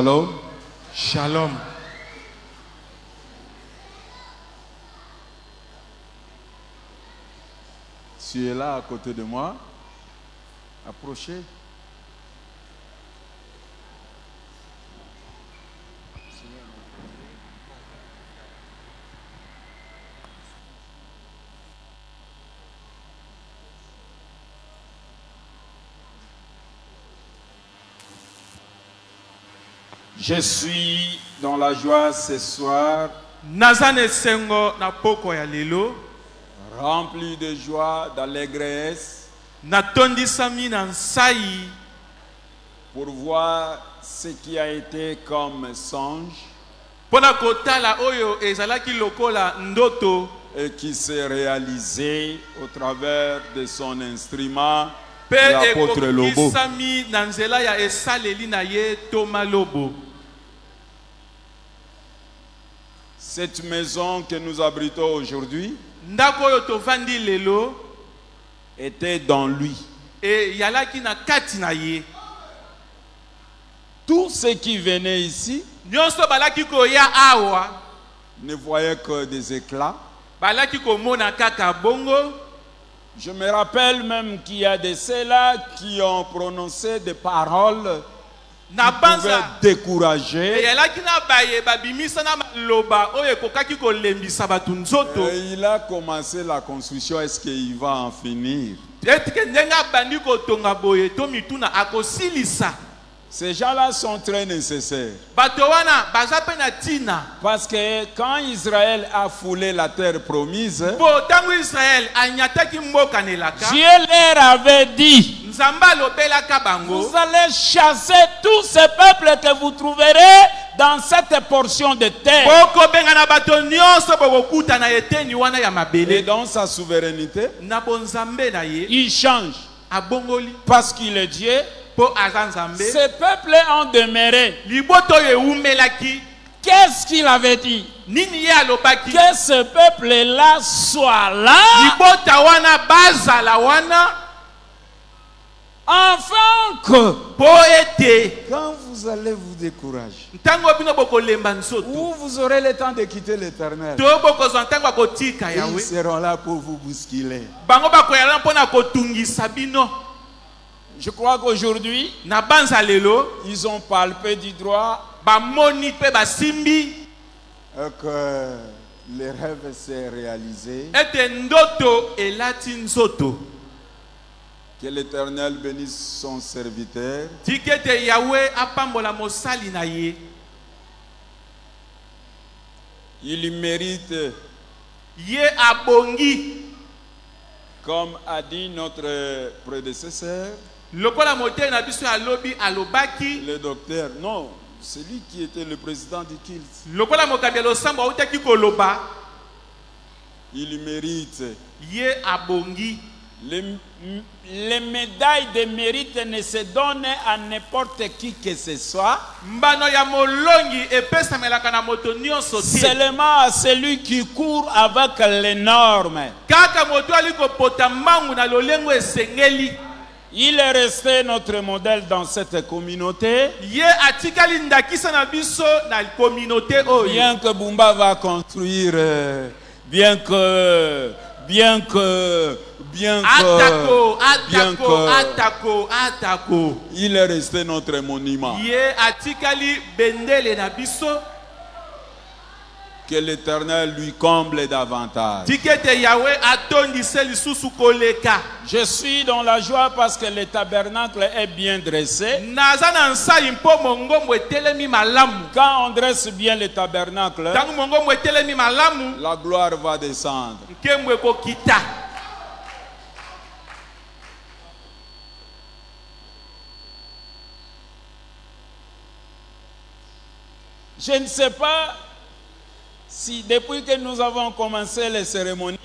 Shalom. Shalom. Tu es là à côté de moi. Approchez. Je suis dans la joie ce soir, naza na esengo na poko ya lelo. rempli de joie, d'allégresse, natondisami na nsai pour voir ce qui a été comme songe mpo na kotala oyo ezalaki lokola ndoto. et qui s'est réalisé au travers de son instrument, l'apôtre Lobo. ekokisami na nzela ya esaleli na ye toma lobo Cette maison que nous abritons aujourd'hui était dans lui. ye Tous ceux qui venaient ici ne voyaient que des éclats. Je me rappelle même qu'il y a de ceux-là qui ont prononcé des paroles banza. décourager. Et il a commencé la construction. Est-ce qu'il va en finir? Ces gens-là sont très nécessaires. Parce que quand Israël a foulé la terre promise, Dieu leur avait dit, vous allez chasser tous ces peuples que vous trouverez dans cette portion de terre. Et dans sa souveraineté, il change. Parce qu'il est Dieu. Ces peuples ont demeuré. Qu'est-ce qu'il avait dit? Que ce peuple-là soit là, afin que, quand vous allez vous décourager, ou vous aurez le temps de quitter l'éternel, ils seront là pour vous bousculer. bango bakoyala mpo na kotungisa bino Je crois qu'aujourd'hui, ils ont palpé du droit euh, que le rêve s'est réalisé. Que l'Éternel bénisse son serviteur. Il mérite, comme a dit notre prédécesseur, le docteur, non, celui qui était le président du koloba il mérite. Les, les médailles de mérite ne se donnent à n'importe qui que ce soit, seulement à celui qui court avec les normes. Il est resté notre modèle dans cette communauté. Bien que Bumba va construire, euh, bien que, bien que, bien que, bien que, il est resté notre monument. ye atikali bendele na biso Que l'Éternel lui comble davantage. Je suis dans la joie parce que le tabernacle est bien dressé. Quand on dresse bien le tabernacle, la gloire va descendre. Je ne sais pas si depuis que nous avons commencé les cérémonies,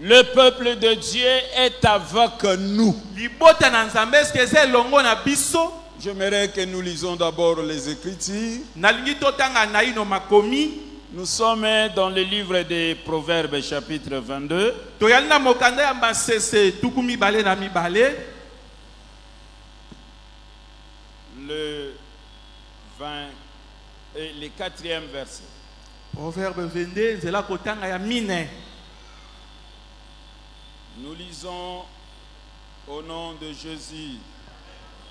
le peuple de Dieu est avec nous. J'aimerais que nous lisons d'abord les Écritures. Nous sommes dans le livre des Proverbes chapitre 22. toyali na mokanda ya masese tuku mibale na mibale le 20 et le quatrième verset. proverbe 22 nzela kotanga ya mine Nous lisons au nom de Jésus.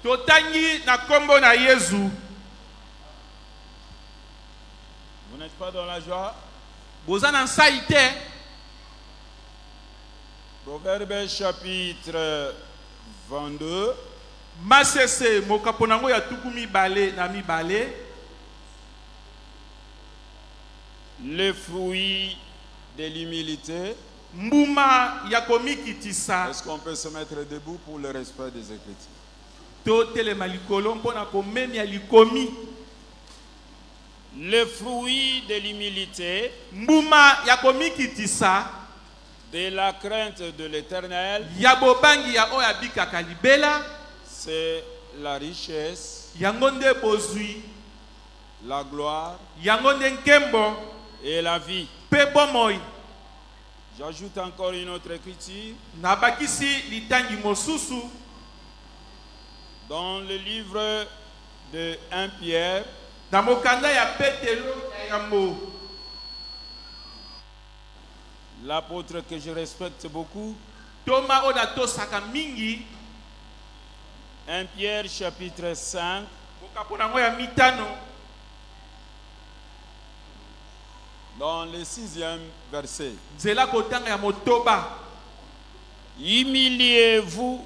totangi na na yezu Vous n'êtes pas dans la joie? Na nsai te Proverbe chapitre 22, masese mokapo nango ya tuku mibale na mibale le fruit de l'humilité. Est-ce qu'on peut se mettre debout pour le respect des Écritures? Le fruit de l'humilité, de la crainte de l'Éternel, c'est la richesse, la gloire et la vie. J'ajoute encore une autre écriture. Dans le livre de 1 Pierre, l'apôtre que je respecte beaucoup, toma oyo natosaka mingi. 1 Pierre chapitre 5, mokapo nango ya mitano dans le sixième verset. nzela kotanga Humiliez-vous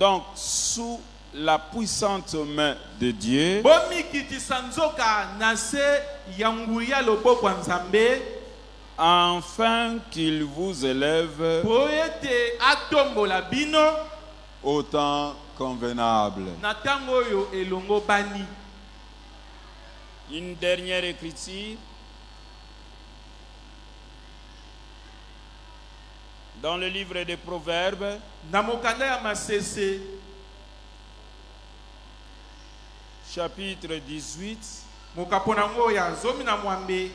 donc sous la puissante main de Dieu. Bomikitisa nzoka na se ya ngulu ya loboko ya nzambe. Afin qu'il vous élève po ete atombola bino. au temps convenable. na ntango oyo elongo bani. Une dernière écriture dans le livre des Proverbes, chapitre 18, mokapo nango ya zomi na mwambe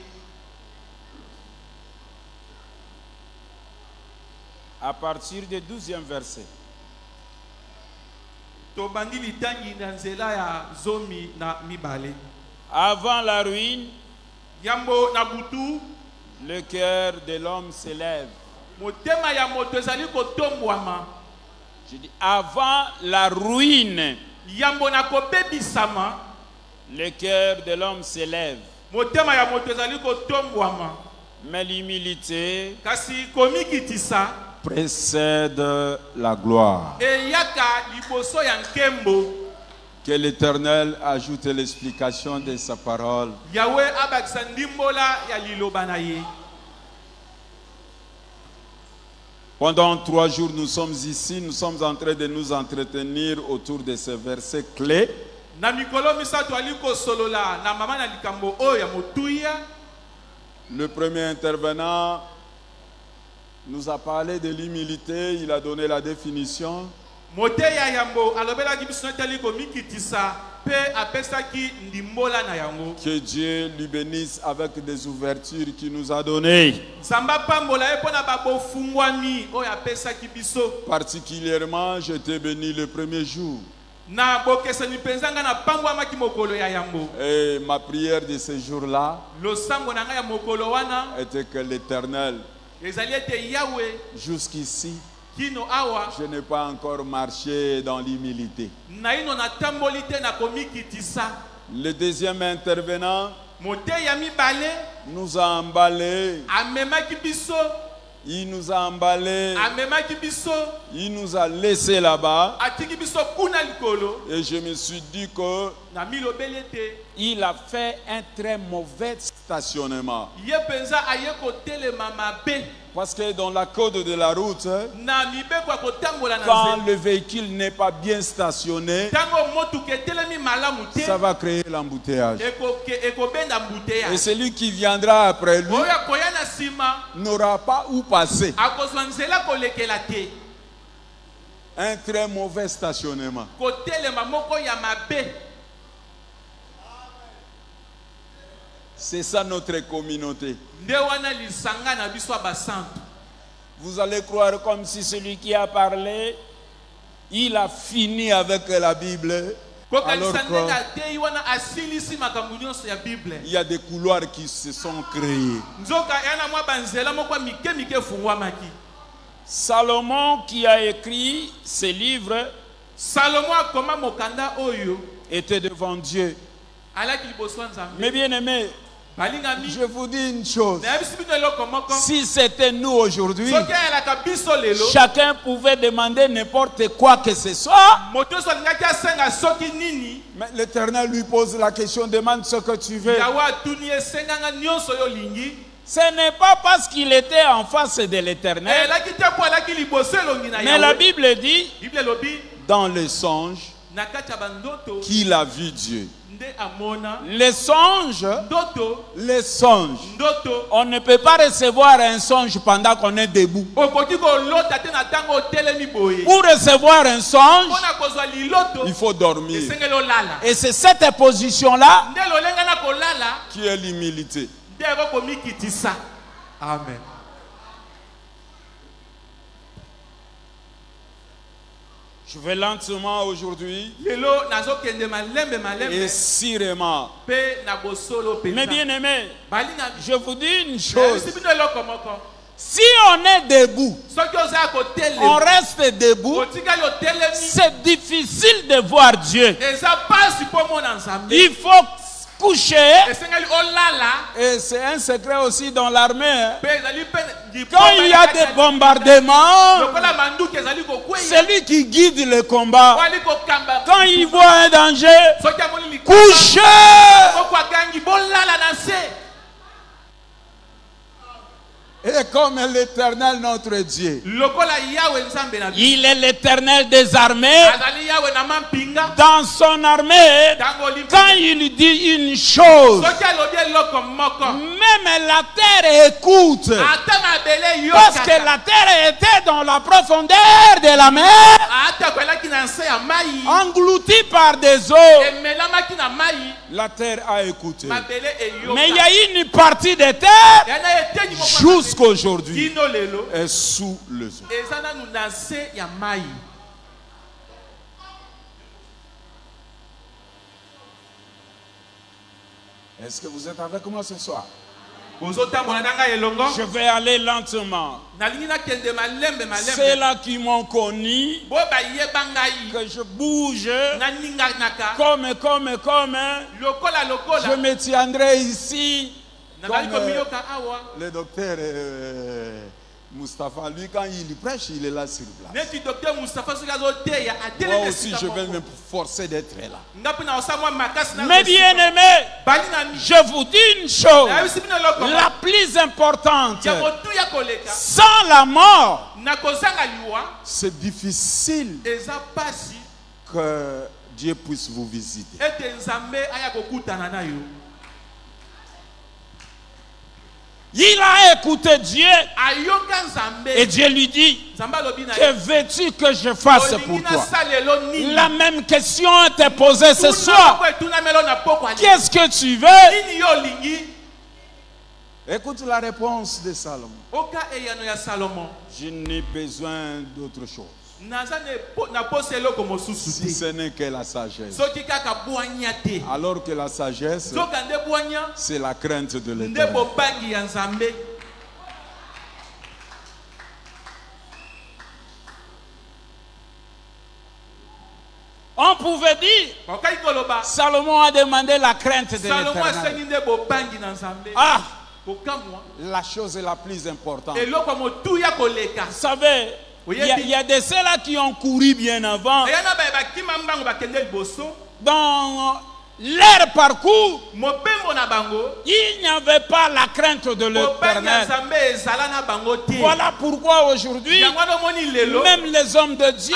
à partir du 12e verset. Avant la ruine, le cœur de l'homme s'élève. Je dis, avant la ruine, le cœur de l'homme s'élève. Mais l'humilité précède la gloire. nkembo Que l'Éternel ajoute l'explication de sa parole. yawe abakisa ndimbola ya liloba na ye Pendant trois jours, nous sommes ici, nous sommes en train de nous entretenir autour de ces versets clés. Le premier intervenant nous a parlé de l'humilité, il a donné la définition. Que Dieu lui bénisse avec des ouvertures qu'il nous a données. Particulièrement, je t'ai béni le premier jour. Et ma prière de ce jour-là était que l'Éternel, jusqu'ici, je n'ai pas encore marché dans l'humilité. Le deuxième intervenant nous a emballés. Il nous a emballés. Il nous a laissés là-bas. Et je me suis dit que il a fait un très mauvais stationnement. Parce que dans la code de la route, quand le véhicule n'est pas bien stationné, ça va créer l'embouteillage. Et celui qui viendra après lui n'aura pas où passer. Un très mauvais stationnement. kotelema moko ya mabe C'est ça notre communauté. Vous allez croire comme si celui qui a parlé, il a fini avec la Bible. Alors Il y a des couloirs qui se sont créés. Salomon qui a écrit ce livre salomo akoma mokanda oyo Était devant Dieu. Mais bien aimé, je vous dis une chose. Si c'était nous aujourd'hui, chacun pouvait demander n'importe quoi que ce soit. Mais l'Éternel lui pose la question, demande ce que tu veux. Ce n'est pas parce qu'il était en face de l'éternel, mais la Bible dit Dans les songes qu'il a vu Dieu? les songes, Les songes. on ne peut pas recevoir un songe pendant qu'on est debout. Pour recevoir un songe, Il faut dormir. et c'est cette position-là Qui est l'humilité. amen Je vais lentement aujourd'hui et sûrement. mais bien aimé, je vous dis une nayebisi chose. Si on est debout, on reste debout, c'est difficile de voir Dieu. Il faut olala. Et c'est un secret aussi dans l'armée. hein. Quand il y a des bombardements, kokweya Celui qui guide le combat, quand il voit un danger, soki amoni likolo couchez. moko agangi bolala na se et comme l'éternel notre Dieu, Il est l'éternel des armées. Dans son armée, quand il dit une chose, même la terre écoute. Parce que la terre était dans la profondeur de la mer, engloutie par des eaux. la terre a écouté. Mais il y a une partie de terre ya lelo. est sous le mai Est-ce que vous êtes avec moi ce soir? Je vais aller lentement. malembe Ceux-là qui m'ont connu, que je bouge. Comme, comme, comme, Je me tiendrai ici. Comme, euh, awa. le docteur euh, Mustapha, lui, quand il prêche, il est là sur place. Moi aussi, je vais me forcer d'être là. nga mpe na osa mwa makasi na Mais bien aimé, balingami je vous dis une chose. eloko La plus importante, koleka sans la mort, C'est difficile que Dieu puisse vous visiter. ete nzambe aya kokutana na yo il a écouté Dieu. Et Dieu lui dit, que veux-tu que je fasse pour toi? La même question t'est posée ce soir. Qu'est-ce que tu veux? Écoute la réponse de Salomon. Je n'ai besoin d'autre chose. Si ce n'est que la sagesse. Alors que la sagesse, c'est la crainte de l'éternel. On pouvait dire, Salomon a demandé la crainte de l'éternel. Ah, La chose la plus importante. vous savez, il y, a- il y a de ceux-là qui ont couru bien avant. bakende liboso Dans leur parcours, il n'y avait pas la crainte de l'éternel. Voilà pourquoi aujourd'hui, même les hommes de Dieu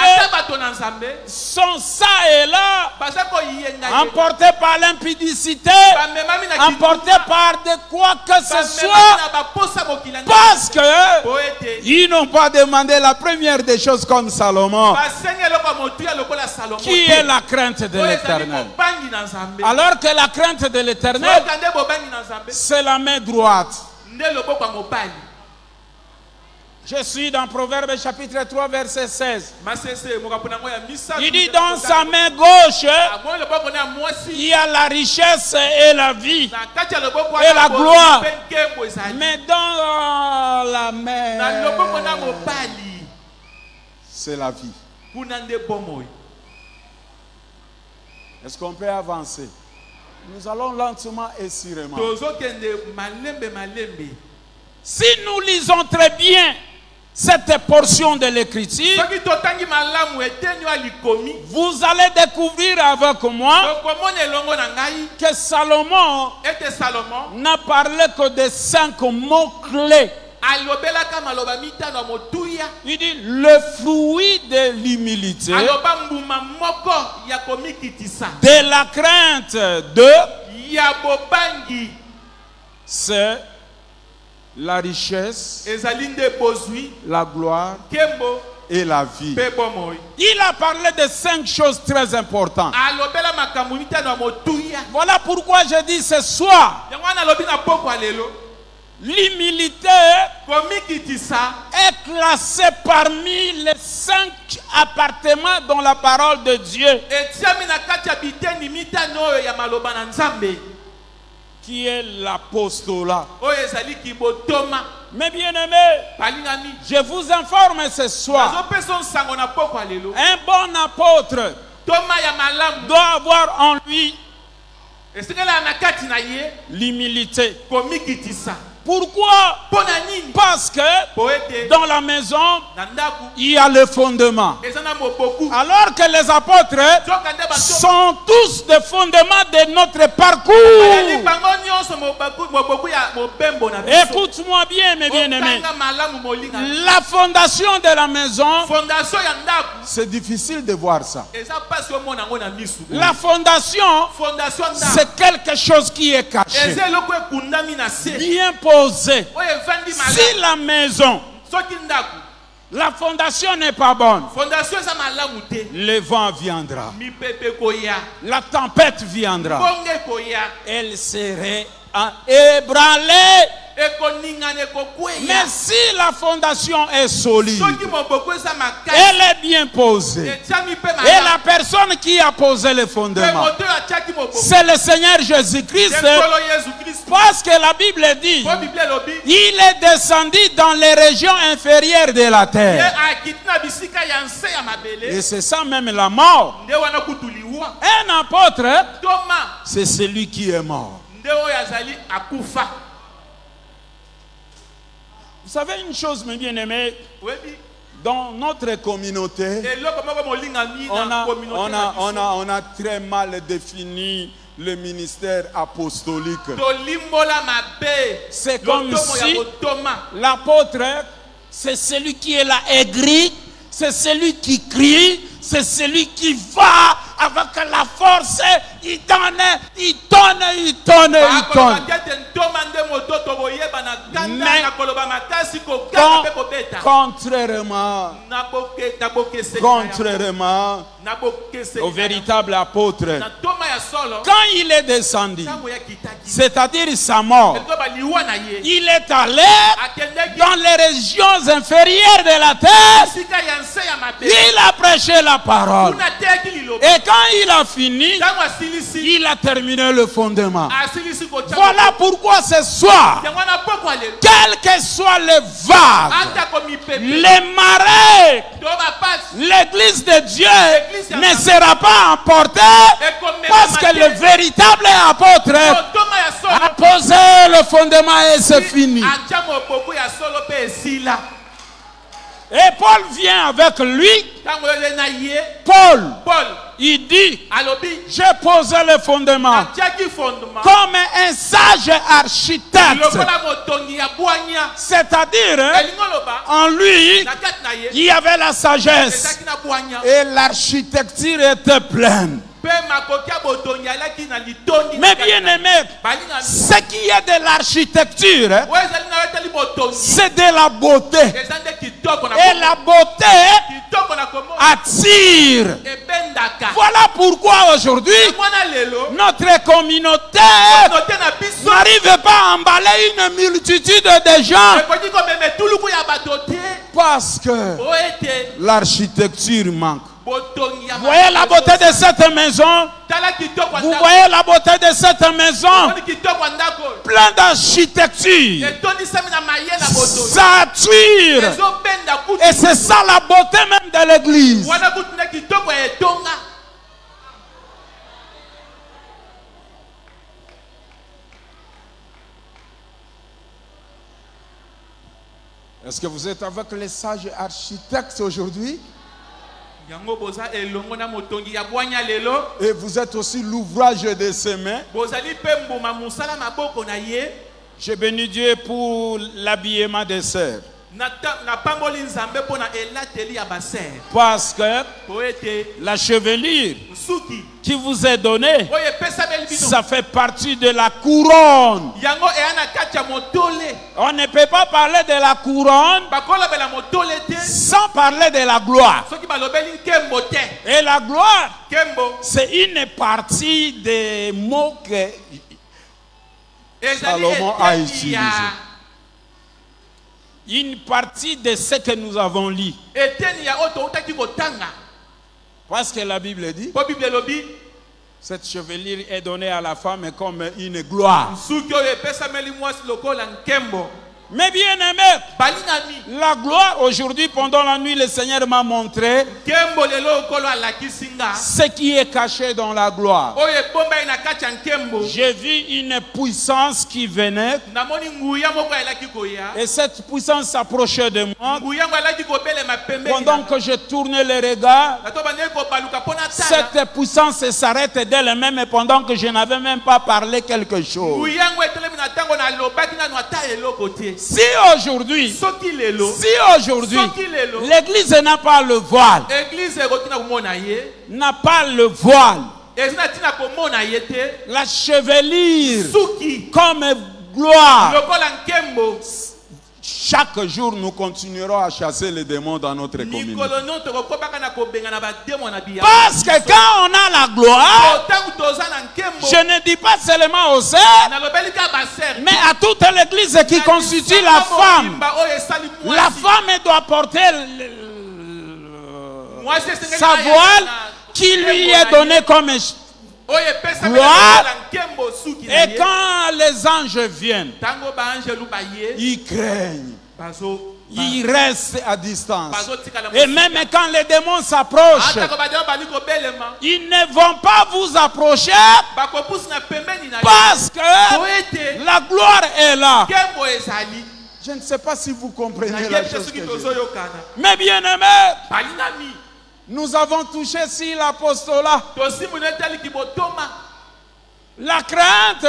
sont ça et là, emportés par l'impudicité, emportés par de quoi que ce soit, parce que Ils n'ont pas demandé la première des choses comme Salomon, qui est la crainte de l'éternel. Alors que la crainte de l'éternel, c'est la main droite. Je suis dans Proverbe chapitre 3, verset 16. masese mokapo nango ya misato Il dit dans sa main gauche, mwasi il y a la richesse et la vie. Et la gloire. Mais dans la main, C'est la vie. Est-ce qu'on peut avancer? Nous allons lentement et sûrement. si nous lisons très bien cette portion de l'écriture, vous allez découvrir avec moi que Salomon n'a parlé que de cinq mots-clés. alobelaka Il dit le fruit de l'humilité, de la crainte de, c'est la richesse, La gloire et la vie. il a parlé de cinq choses très importantes. Voilà pourquoi je dis ce soir, l'humilité est classée parmi les cinq appartements dans la parole de Dieu, qui est l'apostolat? kibotoma Mes bien-aimés, je vous informe ce soir, un bon apôtre doit avoir en lui l'humilité. Pourquoi? Parce que dans la maison, il y a le fondement. Alors que les apôtres sont tous des fondements de notre parcours. Écoute-moi bien, mes bien-aimés. La fondation de la maison, C'est difficile de voir ça. la fondation, c'est quelque chose qui est caché, bien. Si la maison, la fondation n'est pas bonne, le vent viendra, la tempête viendra, elle serait ébranlée. Mais si la fondation est solide, elle est bien posée, et la personne qui a posé le fondement, c'est le Seigneur Jésus-Christ, parce que la Bible dit, il est descendu dans les régions inférieures de la terre. Et c'est ça même la mort. Un apôtre, c'est celui qui est mort. nde oyo azali akufa Vous savez une chose, mes bien-aimés, dans notre communauté, On a, on, a, on, a, on a très mal défini le ministère apostolique. C'est comme si- l'apôtre, c'est celui qui est là aigri, c'est celui qui crie, c'est celui qui va avec la force, il donne, il donne, il donne, il donne. Mais- Contrairement, contrairement Au véritable apôtre, quand il est descendu, c'est-à-dire sa mort, il est allé dans les régions inférieures de la terre, il a prêché la parole. Et quand il a fini, il a terminé le fondement. Voilà pourquoi ce soir, yango wana poko alelo quel que soit le vague, atako mipepe les marées, l'église de Dieu ne sera pas emportée parce que le véritable apôtre ya a posé le fondement et c'est fini. Et Paul vient avec lui. Paul, paul il dit, j'ai posé le fondement. Comme un sage architecte. C'est-à-dire, oloba en lui, il y avait la sagesse. Et l'architecture était pleine. Mais bien aimé, ce qui est de l'architecture, c'est de la beauté. Et la beauté attire. Voilà pourquoi aujourd'hui, notre communauté n'arrive pas à emballer une multitude de gens Parce que l'architecture manque. Vous voyez la beauté de cette maison. Vous voyez la beauté de cette maison. Plein d'architecture, sature. Et c'est ça la beauté même de l'église. Est-ce que vous êtes avec les sages architectes aujourd'hui? Et vous êtes aussi l'ouvrage de ses mains. Je bénis Dieu pour l'habillement des sœurs. Parce que la chevelure qui vous est donnée, ça fait partie de la couronne. On ne peut pas parler de la couronne sans parler de la gloire. Et la gloire, c'est une partie des mots que Salomon a eteni utilisé. ya une partie de ce que nous avons lu. Parce que la Bible dit, Cette chevelure est donnée à la femme comme une gloire. Suki oyo epesameli mwasi lokola nkembo Mais bien aimé, balingami la gloire aujourd'hui, pendant la nuit, le Seigneur m'a montré ce qui est caché dans la gloire. J'ai vu une puissance qui venait. Et cette puissance s'approchait de moi. Pendant que je tournais le regard, cette puissance s'arrête d'elle-même pendant que je n'avais même pas parlé quelque chose. Si aujourd'hui, si aujourd'hui, l'église n'a pas le voile, na pas le voile, la chevelure comme gloire, chaque jour nous continuerons à chasser les démons dans notre communauté. Parce que quand on a la gloire, je ne dis pas seulement aux sœurs, mais à toute l'église qui constitue la femme. La femme doit porter sa voile qui lui est donnée comme... Et Gloire. quand les anges viennent, Ils craignent. ils restent. À distance. Et même quand les démons s'approchent, kobelema ils ne vont pas vous approcher parce que la gloire est là. Je ne sais pas si vous comprenez la nayebi te chose soki que je dis. tozoyokana Mais bien aimé, Nous avons touché sur l'apostolat. la crainte,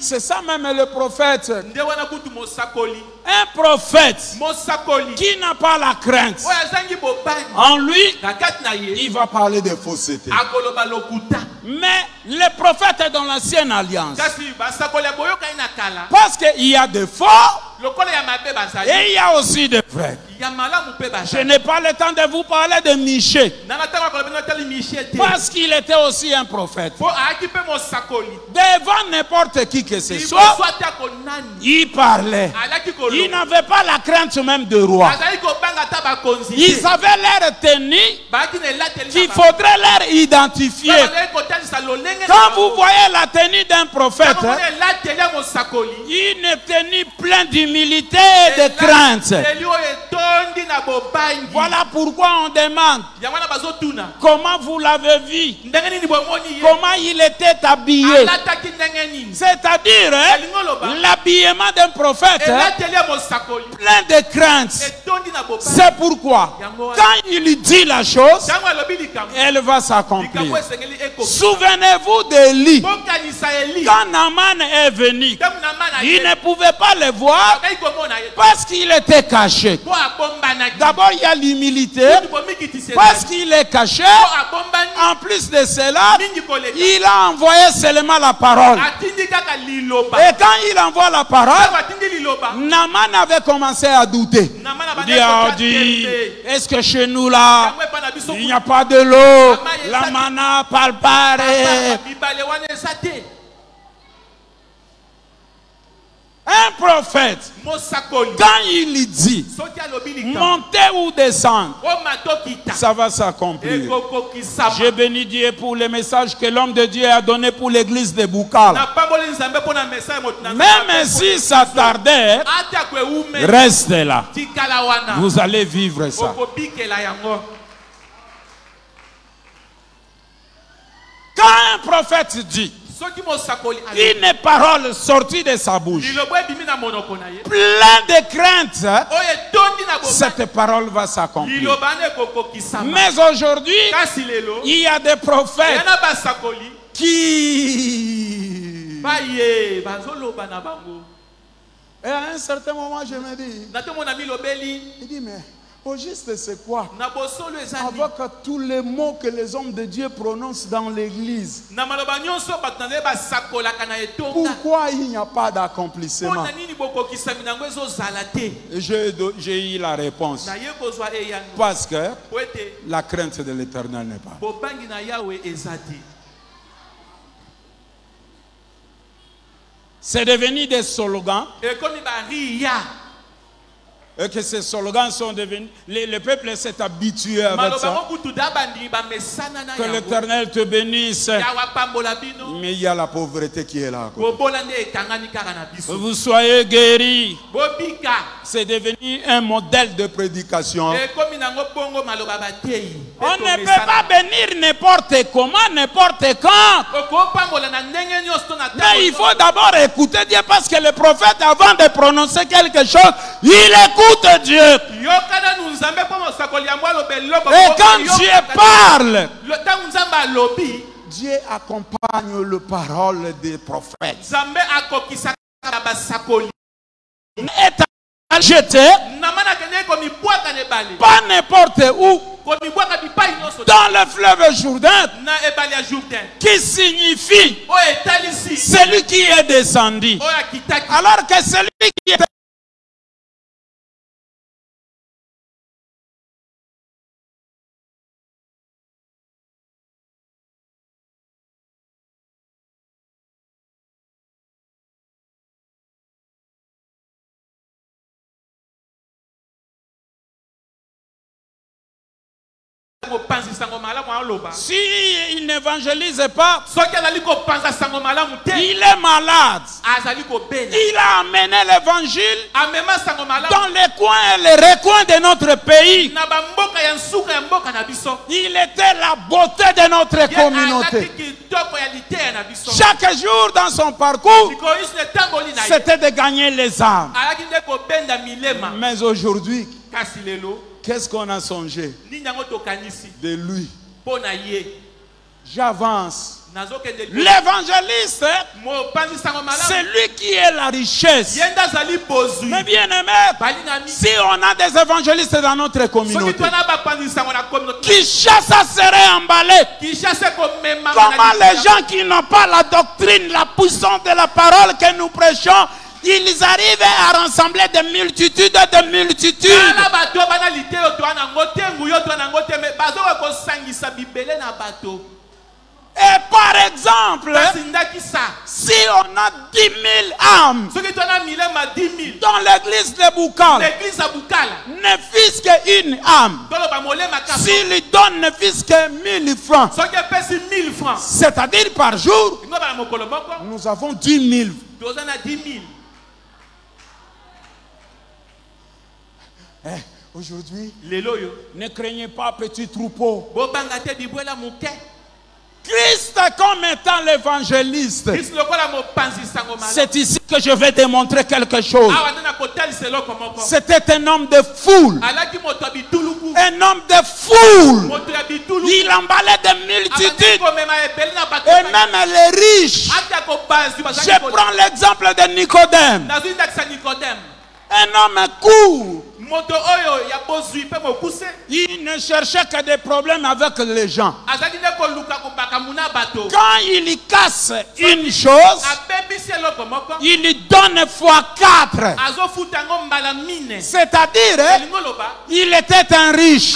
C'est ça même le prophète. Un prophète qui n'a pas la crainte, en lui, Il va parler de fausseté. mais les prophètes dans l'ancienne alliance. Parce qu'il y a des faux et il y a aussi des vrais. Je n'ai pas le temps de vous parler de Miché. nanga ntango akolobi natali mishe te Parce qu'il était aussi un prophète. Devant n'importe qui que ce soit, il parlait. Alaki Il koloba n'avait pas la crainte même de roi. Ils avaient l'air tenu bayaki na elateli qu'il faudrait leur identifier. Quand vous voyez la tenue d'un prophète, une tenue pleine d'humilité et de crainte. Voilà pourquoi on demande comment vous l'avez vu, comment il était habillé. C'est-à-dire hein, l'habillement d'un prophète plein de crainte. etondi na bobangi C'est pourquoi quand il dit la chose, elle va s'accomplir. Souvenez-vous d'Élie. Quand Naaman est venu, il ne pouvait pas le voir parce qu'il était caché. D'abord, il y a l'humilité. Parce qu'il est caché. En plus de cela, il a envoyé seulement la parole. Et quand il envoie la parole, liloba Naaman avait commencé à douter. Il dit, ah, dit, est-ce que chez nous là, Il n'y a pas de l'eau? La mana palpare. Un prophète, quand il dit monter ou descendre, tokita ça va s'accomplir. J'ai béni Dieu pour le message que l'homme de Dieu a donné pour l'église de na Même si ça tardait, reste là. Vous allez vivre ça. Quand un prophète dit une parole sortie de sa bouche, plein de crainte, boba cette parole va s'accomplir. Mais aujourd'hui, il y a des prophètes qui... Et à un certain moment, je me dis, il dit, mais au juste, c'est quoi? Avec tous les mots que les hommes de Dieu prononcent dans l'église, pourquoi il n'y a pas d'accomplissement? J'ai eu la réponse. eyano Parce que la crainte de l'éternel n'est pas. C'est devenu des slogans et que ces slogans sont devenus... Le, le peuple s'est habitué avec ça. Que l'éternel te bénisse. Mais il y a la pauvreté qui est là. biso Vous soyez guéris. C'est devenu un modèle de... Prédication. On ne peut pas bénir n'importe comment, n'importe quand. Mais il faut d'abord écouter Dieu parce que le prophète, avant de prononcer quelque chose, il écoute Dieu. aloba eloko Et quand Dieu parle, Dieu accompagne le parole des prophètes. est jeté, pas n'importe où, dans le fleuve Jourdain, qui signifie etalisi celui qui est descendu. akitaki Alors que celui qui est si il n'évangélise pas, il est malade. Il a amené l'évangile dans les coins et les recoins de notre pays. Il était la beauté de notre communauté. Chaque jour dans son parcours, c'était de gagner les âmes. Mais aujourd'hui, qu'est-ce qu'on a songé de lui. J'avance. L'évangéliste, sango c'est lui qui est la richesse. Mais bien aimé, si on a des évangélistes dans notre communauté à serait emballé, comment les gens qui n'ont pas la doctrine, la puissance de la parole que nous prêchons, ils arrivent à rassembler des multitudes des multitudes. Et par exemple, si on a 10 000 âmes soki twana milema 10 000 dans l'église de Boukal, ne fût-ce qu'une âme, s'il donne ne fût-ce que 1000 francs, soki epesi 1000 francs. C'est-à-dire par jour, Nous avons 10 000. toza na 10 000 Eh, Aujourd'hui, ne craignez pas petit troupeau. Christ comme étant l'évangéliste. C'est ici que je vais démontrer quelque chose. C'était un homme de foule. Un homme de foule. Il emballait des multitudes et même les riches. Je prends l'exemple de Nicodème. Un homme court. Il ne cherchait que des problèmes avec les gens. Quand il casse une chose, il lui donne fois quatre. C'est-à-dire, il était un riche.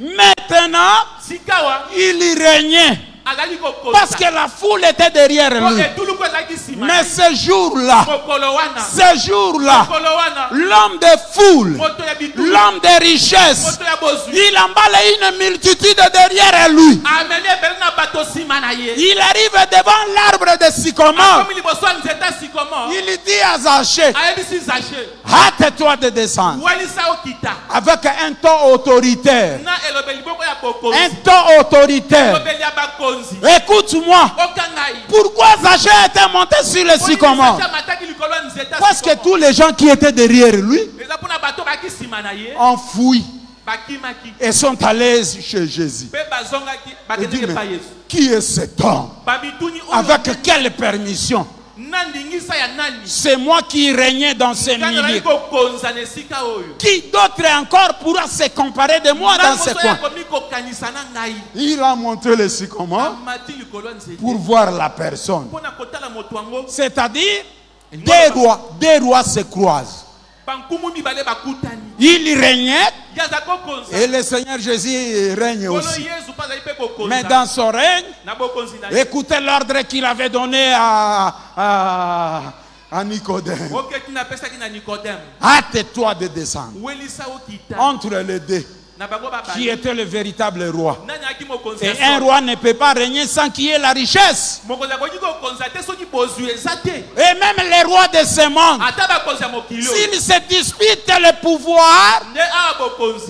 Maintenant, il régnait. Parce que la foule était derrière lui. Mais ce jour-là, ce jour-là, l'homme des foules, moto ya bitulu l'homme des richesses, moto ya bozwi il emballait une multitude derrière lui. Il arrive devant l'arbre de sycomore. sikomo Il dit à zache hâte-toi de descendre. Avec un ton autoritaire. Un ton autoritaire. Écoute-moi. Pourquoi Zachée était monté sur le sycomore Parce que tous les gens qui étaient derrière lui ont fui bakimaki et sont allés chez Jésus. dit, mais yesu qui est cet homme oyo Avec quelle permission C'est moi qui régnais dans ces milieux. Qui d'autre encore pourra se comparer de moi dans ce coin Il a monté le sycomore amati likolo ya nzete pour voir la personne. C'est-à-dire, des rois, des rois se croisent. Il régnait et le Seigneur Jésus règne aussi. Mais dans son règne, écoutez l'ordre qu'il avait donné à, à, à Nicodème. Hâte-toi de descendre. Entre les deux, qui était le véritable roi. Et un roi ne peut pas régner sans qu'il y ait la richesse. Et même les rois de ce monde, s'ils se disputent le pouvoir,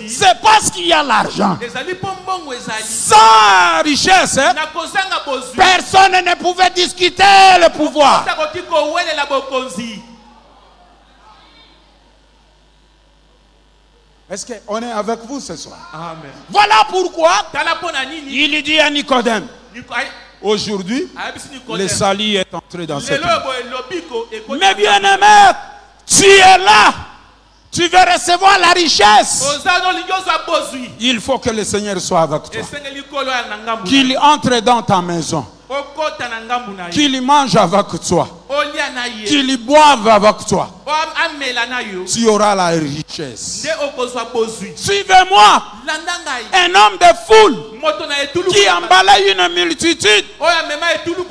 c'est parce qu'il y a l'argent. Sans richesse, hein, personne ne pouvait discuter le pouvoir. Est-ce qu'on est avec vous ce soir? Amen Voilà pourquoi il dit à Nicodème, aujourd'hui, ayebisi le salut est entré dans cette ekoti Mais bien aimé, tu es là. Tu veux recevoir la richesse. Il faut que le Seigneur soit avec toi. Qu'il entre dans ta maison. Qu'il mange avec toi. Qu'il boive avec toi. Tu auras la richesse. Suivez-moi. Un homme de foule qui emballait une multitude.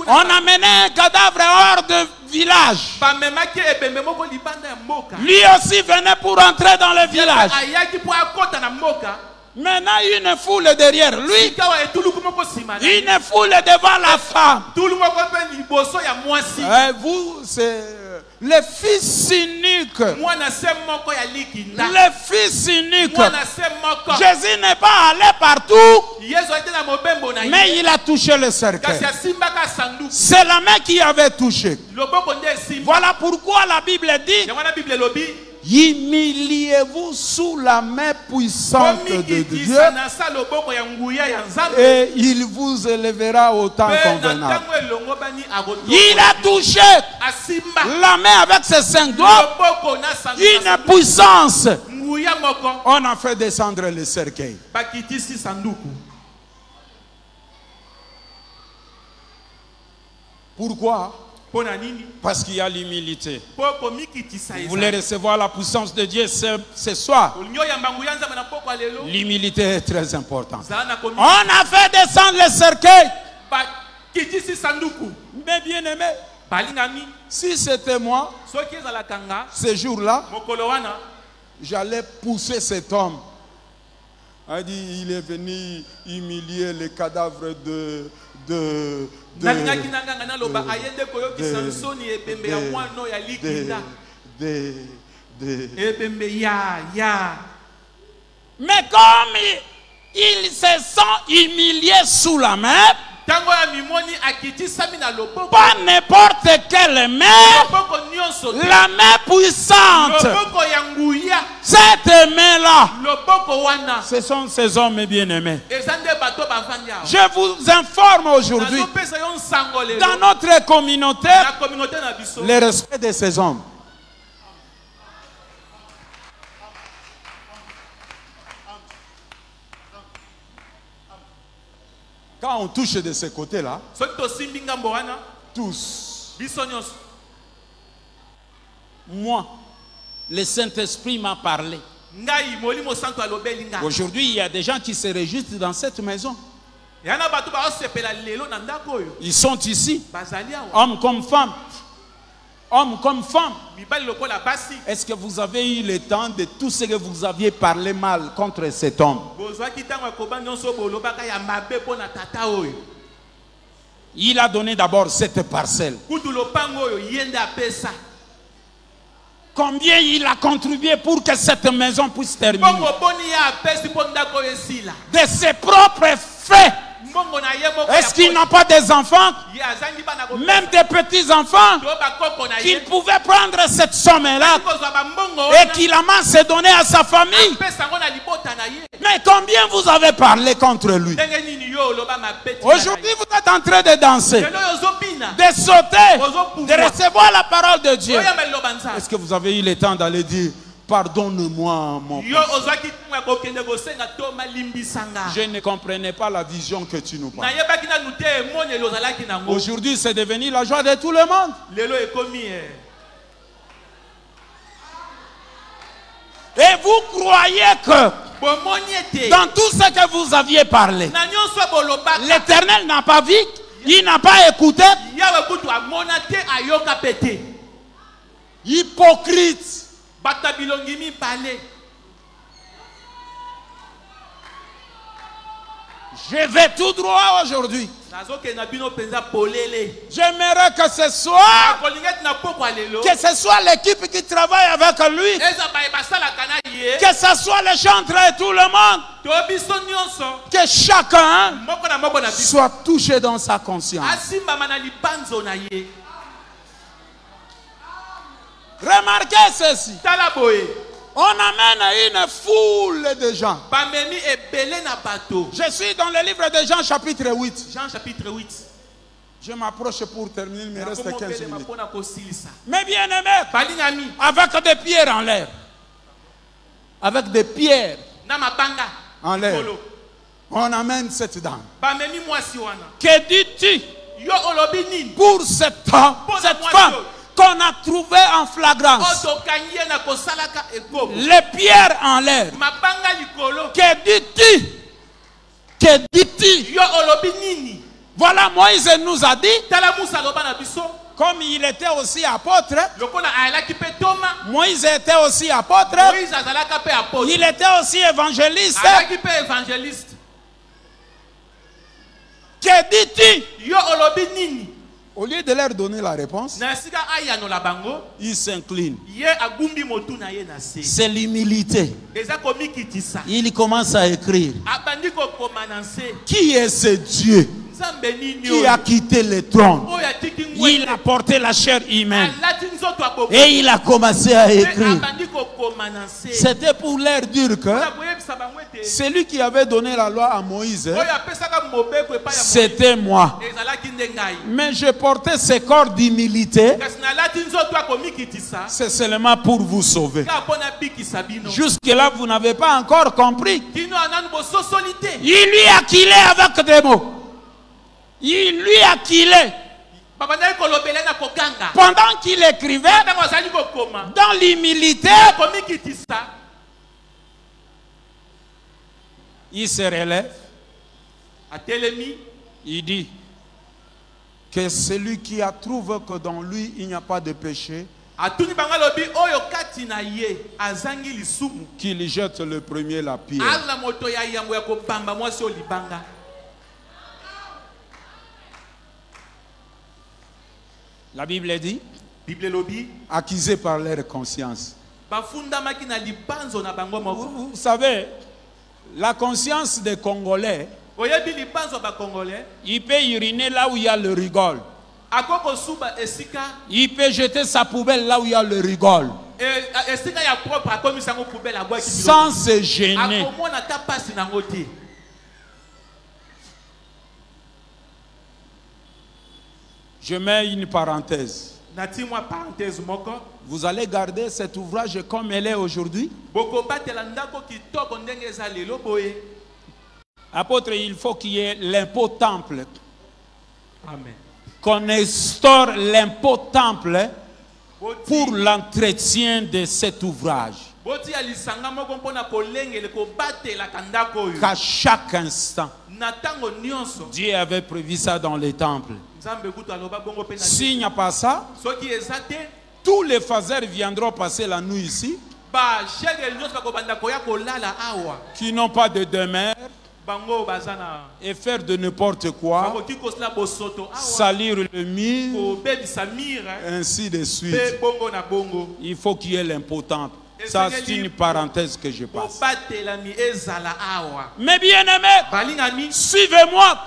On amenait un cadavre hors de village. Lui aussi venait pour entrer dans le village. Maintenant, une foule derrière lui. Une foule devant la femme. mwasi Eh, vous, c'est le fils unique. Le fils unique. Jésus n'est pas allé partout, mais il a touché le cercueil. C'est la main qui avait touché. Voilà pourquoi la Bible dit Humiliez-vous sous la main puissante de Dieu et il vous élèvera au temps convenable. Il a touché la main avec ses cinq doigts, une puissance. On a fait descendre le cercueil. Pourquoi? Parce qu'il y a l'humilité. Vous voulez recevoir la puissance de Dieu ce, ce soir? L'humilité est très importante. On a fait descendre le cercueil. Mais bien aimé, si c'était moi, ce jour-là, j'allais pousser cet homme. Dit, il est venu humilier le cadavre de... de, de nalingaki naloba koyokisa nsoni ebembe ya mwana oyo ebembe ya ya. Mais comme il, il se sent humilié sous la main, pas n'importe quelle main, la main puissante, cette main-là, ce sont ces hommes bien-aimés. Je vous informe aujourd'hui, dans notre communauté, le respect de ces hommes. Quand on touche de ce côté-là, tous, moi, le Saint-Esprit m'a parlé. Aujourd'hui, il y a des gens qui se réjouissent dans cette maison. Ils sont ici, hommes comme femmes. Hommes comme basi. Est-ce que vous avez eu le temps de tout ce que vous aviez parlé mal contre cet homme? Il a donné d'abord cette parcelle. Combien il a contribué pour que cette maison puisse terminer? De ses propres faits. Est-ce qu'il poche. n'a pas des enfants? Même des petits-enfants to bakoko na ye qu'il pouvait prendre cette somme-là et qu'il a masse donné à sa famille. Mais combien vous avez parlé contre lui? Aujourd'hui, vous êtes en train de danser, de sauter, de recevoir la parole de Dieu. Est-ce que vous avez eu le temps d'aller dire, pardonne-moi, mon malimbisanga Je ne comprenais pas la vision que tu nous parles. Aujourd'hui, c'est devenu la joie de tout le monde. eh. Et vous croyez que dans tout ce que vous aviez parlé, l'Éternel n'a pas vu, il n'a pas écouté. Hypocrite. Je vais tout droit aujourd'hui. J'aimerais que ce soit, que ce soit l'équipe qui travaille avec lui, que ce soit les chantres et tout le monde, que chacun soit touché dans sa conscience. asimbama na libanzo na ye Remarquez ceci. On amène une foule de gens. Je suis dans le livre de Jean chapitre 8. jean chapitre 8 Je m'approche pour terminer, il me reste 15 nakomobelema minutes. Mais bien aimé, avec des pierres en l'air. Avec des pierres en l'air. On amène cette dame. Que dis-tu pour cette, homme, cette femme. Qu'on a trouvée en flagrance. Ekobo Les pierres en l'air. Que dis-tu? Que dis-tu? Voilà, Moïse nous a dit, comme il était aussi apôtre, Moïse était aussi apôtre, il était aussi évangéliste. Que dis-tu? Au lieu de leur donner la réponse, na esika ayanola bango il s'incline. ye agumbi motu na ye na se C'est l'humilité. Il commence à écrire. Qui est ce Dieu? Qui a quitté le trône? Il a porté la chair humaine. Et il a commencé à écrire. C'était pour leur dire que celui qui avait donné la loi à Moïse, c'était moi. Mais je portais ce corps d'humilité, c'est seulement pour vous sauver. Jusque-là, vous n'avez pas encore compris. Il lui a killé avec des mots. Il lui a koganga Pendant qu'il écrivait, dans l'humilité, il se relève. Il dit que celui qui a trouvé que dans lui il n'y a pas de péché, qu'il jette le premier la pierre. ala moto ya yango ya kobamba mwasi oyo libanga La Bible dit, bible accusés par leur conscience. Vous, savez, la conscience des Congolais, il peut uriner là où il y a le rigole. Il peut jeter sa poubelle là où il y a le rigole. e- Sans se gêner. akomona ta pasi nango te Je mets une parenthèse. Vous allez garder cet ouvrage comme elle est aujourd'hui? Apôtre, il faut qu'il y ait l'impôt temple. amen Qu'on instaure l'impôt temple pour l'entretien de cet ouvrage. qu'à chaque instant, Dieu avait prévu ça dans les temples. S'il n'y a pas ça, tous les phasers viendront passer la nuit ici, qui n'ont pas de demeure, et faire de n'importe quoi, salir le mur, mire ainsi de suite. Il faut qu'il y ait l'important. Ça, c'est une parenthèse que je passe. Mais bien aimé, suivez-moi.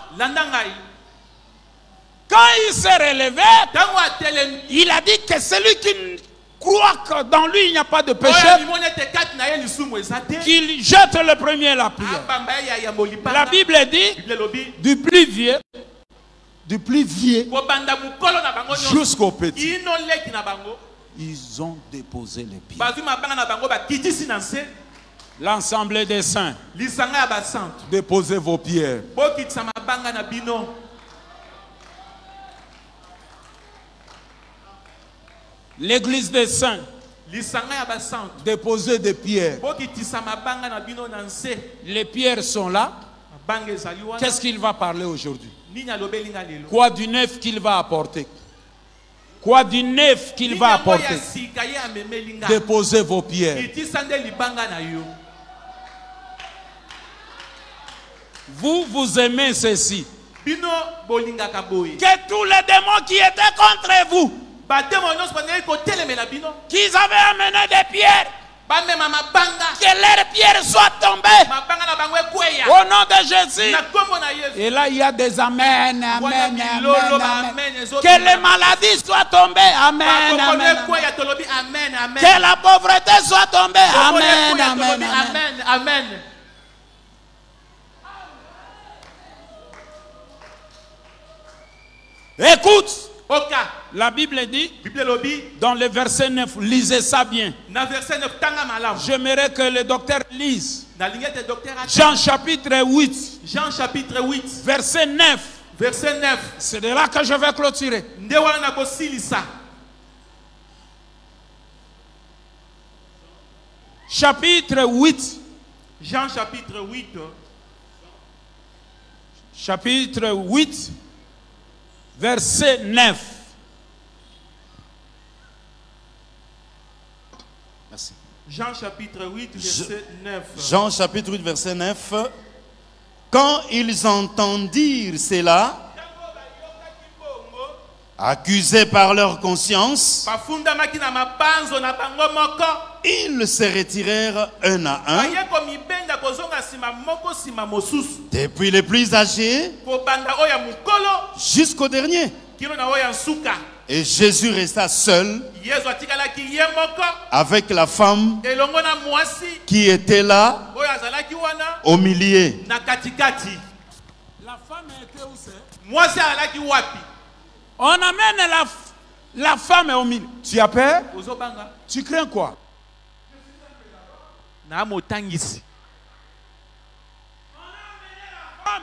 Quand il s'est relevé, il a dit que celui qui croit que dans lui il n'y a pas de péché, qu'il jette le premier la prière. ya La Bible dit du plus vieux, du plus vieux jusqu'au petit. Ils ont déposé les pieds. L'ensemble des saints, déposez vos pierres. bokitisa mabanga na bino L'église des saints, déposez des pierres. Les pierres sont là. Qu'est-ce qu'il va parler aujourd'hui? Quoi du neuf qu'il va apporter? Quoi du neuf qu'il va apporter? Déposez vos pierres. Vous, vous aimez ceci. Que tous les démons qui étaient contre vous, qu'ils avaient amené des pierres, que leurs pierres soient tombées. Au nom de Jésus. Et là, il y a des amen. Que les maladies soient tombées, amen, amen. Que la pauvreté soit tombée, amen, amen, amen. Écoute, la Bible dit dans le verset 9, lisez ça bien. na verset 9 tanga malamu. J'aimerais que le docteur lise. Jean chapitre 8, jean chapitre 8 verset 9. verset 9 C'est de là que je vais clôturer. Chapitre 8, jean chapitre 8 chapitre 8, verset 9. Merci. Jean chapitre 8 verset 9 Jean chapitre 8, verset 9. Quand ils entendirent cela, accusés par leur conscience, ils se retirèrent un à un, depuis les plus âgés jusqu'au dernier. Et Jésus resta seul avec la femme qui était là au milieu. La femme était où c'est? On amène la, la femme au milieu. Tu as peur? Tu crains quoi na motangisi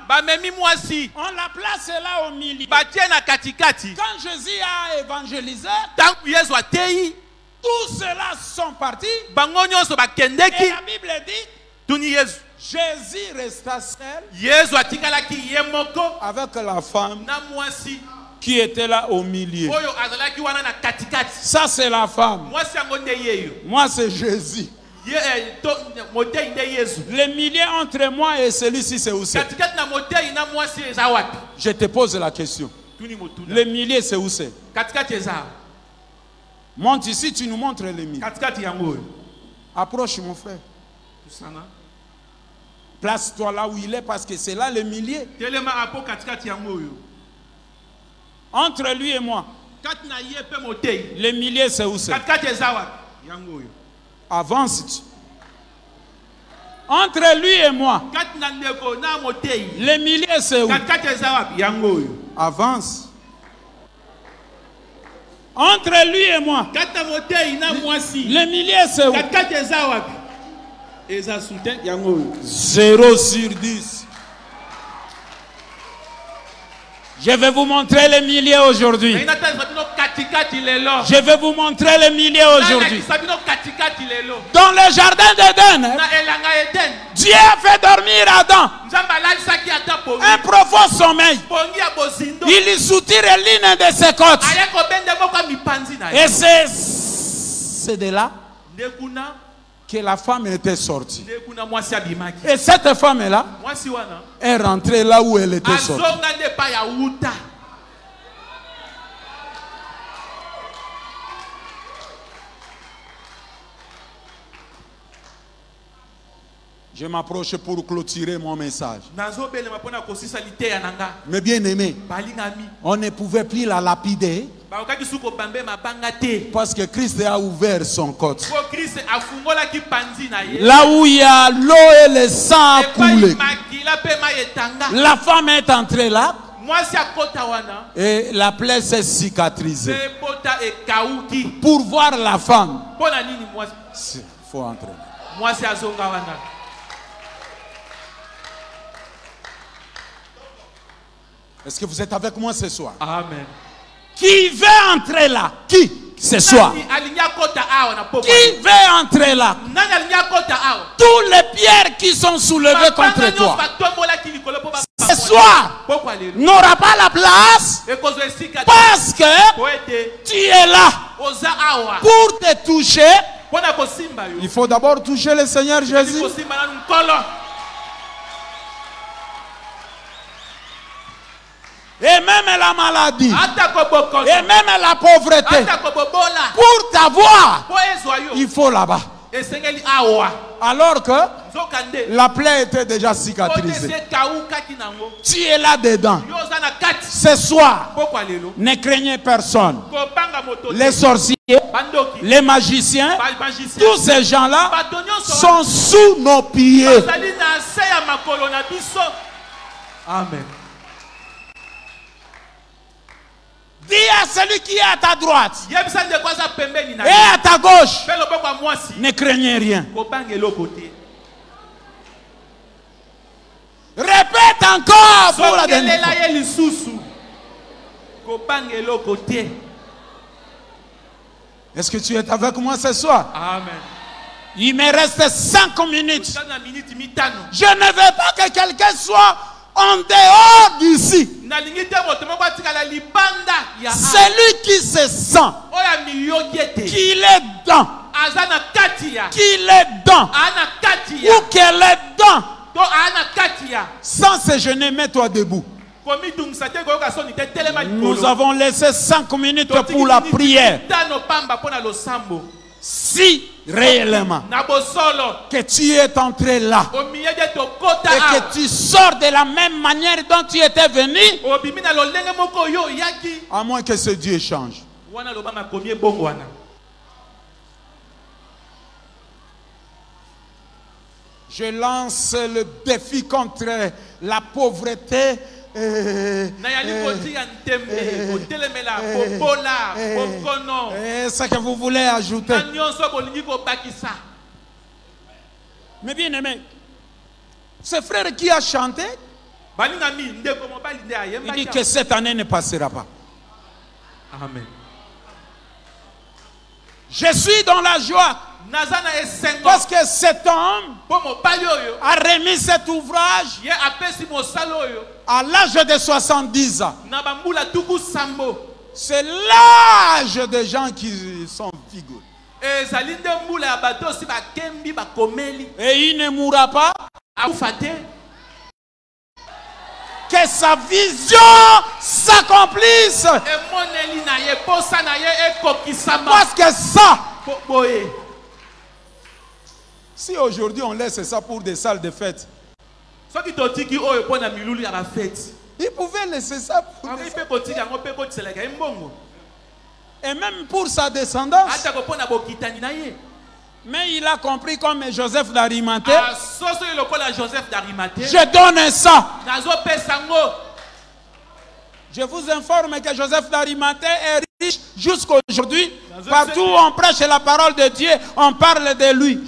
bamemi mwasi On la place là au milieu. batie na katikati Quand Jésus a évangélisé, ntango yesu atei tous ceux-là sont partis. bango nyonso Et bakendeki la Bible dit tuni yesu Jésus resta seul yesu atikalaki ye moko avec la femme na mwasi qui était là au milieu. Ça, c'est la femme. Moi, c'est Jésus. Le milieu entre moi et celui-ci, c'est où c'est? Je te pose la question. Le milieu, c'est où c'est? Monte ici, tu nous montres le oyo Approche, mon frère. Place-toi là où il est parce que c'est là le oyo Entre lui et moi, le milieu, c'est où c'est? Avance. Entre lui et moi, kati na ndeko na motei le milieu, c'est où? Avance. Entre lui et moi, kati na motei na mwasi le milieu, c'est où? 0 sur 10. Je vais vous montrer le milieu aujourd'hui. Je vais vous montrer le milieu aujourd'hui. Dans le jardin d'Éden, Dieu a fait dormir Adam. Un profond sommeil. Il y soutire l'une de ses côtes. Et c'est de là que la femme était sortie. Et cette femme-là est rentrée là où elle était sortie. Je m'approche pour clôturer mon message. nazobelema mpona kosisa liteya na nga. Mais bien aimé, balingami. on ne pouvait plus la lapider parce que Christ a ouvert son ye. Là où il y a l'eau et le sang coulé. La femme est entrée là. Et la plaie s'est cicatrisée. Pour voir la femme, il faut entrer. Est-ce que vous êtes avec moi ce soir? Amen. Qui veut entrer là? Qui? Ce soir. Qui veut entrer là? Tous les pierres qui sont soulevées contre toi. ce soir n'aura pas la place te parce que tu es là. Pour te toucher. Il faut d'abord toucher le Seigneur Jésus. Et même la maladie. Et même la pauvreté. Pour t'avoir, il faut là-bas. Alors que la plaie était déjà cicatrisée. Tu es là dedans. Ce soir, ne craignez personne. Les sorciers, les magiciens, tous ces gens-là sont sous nos pieds. amen Dis à celui qui est à ta droite. Et à ta gauche, ne craignez rien. Répète encore pour la dernière fois. Est-ce que tu es avec moi ce soir? Amen. Il me reste cinq minutes. Je ne veux pas que quelqu'un soit en dehors d'ici. Celui qui se sent qu'il est dans, qu'il est dans, ou qu'elle est dans, sans se gêner, mets-toi debout. Nous avons laissé cinq minutes pour la prière. Si réellement que tu es entré là et que tu sors de la même manière dont tu étais venu, à moins que ce Dieu change. Je lance le défi contre la pauvreté. Eh, eh, eh, ce que vous voulez ajouter. Mais bien aimé, ce frère qui a chanté, il dit que cette année ne passera pas. amen. Je suis dans la joie parce que cet homme a remis cet ouvrage à l'âge de 70 ans. C'est l'âge des gens qui sont bakomeli Et il ne mourra pas. Que sa vision s'accomplisse. ye ekokisama Parce que ça, si aujourd'hui on laisse ça pour des salles de fête, il pouvait laisser ça pour des... mbongo Et même pour sa descendance. Mais il a compris comme Joseph d'Arimathée. darimate Je donne ça. Je vous informe que Joseph d'Arimathée est riche jusqu'aujourd'hui. Partout où on prêche la parole de Dieu, on parle de lui.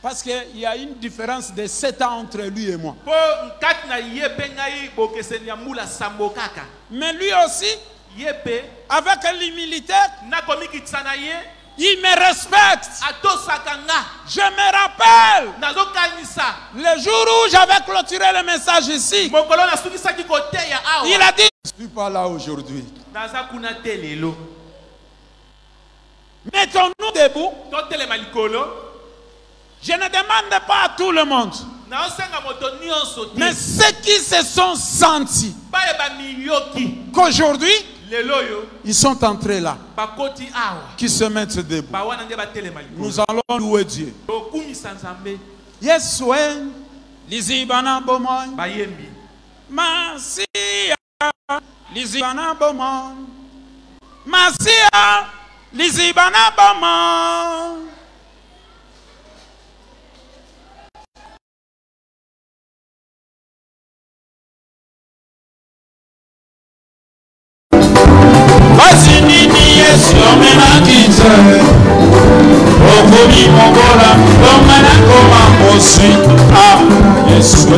Parce qu'il y a une différence de 7 ans entre lui et moi. Mais lui aussi, avec l'humilité, il me respecte. Je me rappelle le jour où j'avais clôturé le message ici. Il a dit Je ne suis pas là aujourd'hui. naza kuna te lelo Mettons-nous debout. Je ne demande pas à tout le monde. Mais ceux qui se sont sentis qu'aujourd'hui, ils sont entrés là, qui se mettent debout. Nous allons louer Dieu. nzambe Yeswe, lizibana bomoi, bayembi. Masia, lizibana bomoi, masia, liziba na bama. Pasi nini yesu omenaki te okomi mongola omenakoma moswi a ah, yesu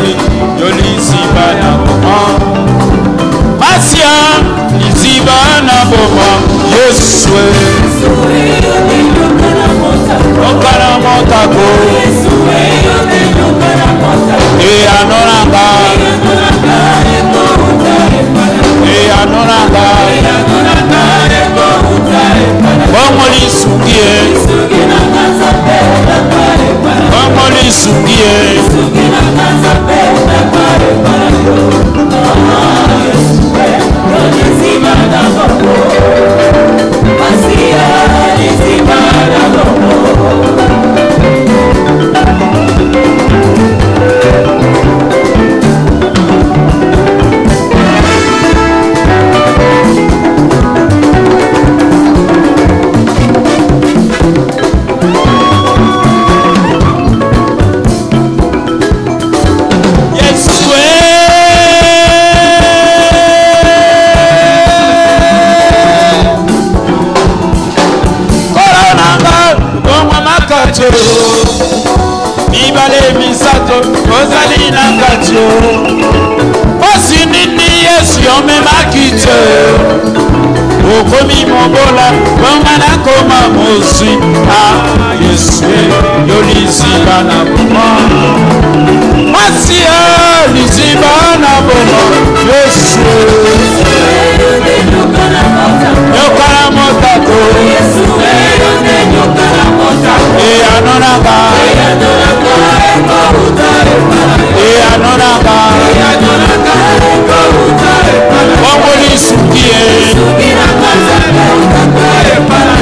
yo liziba na boma pasia liziba na boma. Yesue. Okana motako eyanonanga eyanonanga bongo lisuki ye bongo lisuki ye okomi mobola bonga nakoma mozwi a yesu yo liziba na boma. Mwasi ya liziba na boma. Yesu. Yokana motako. Eyanonaka eyanonaka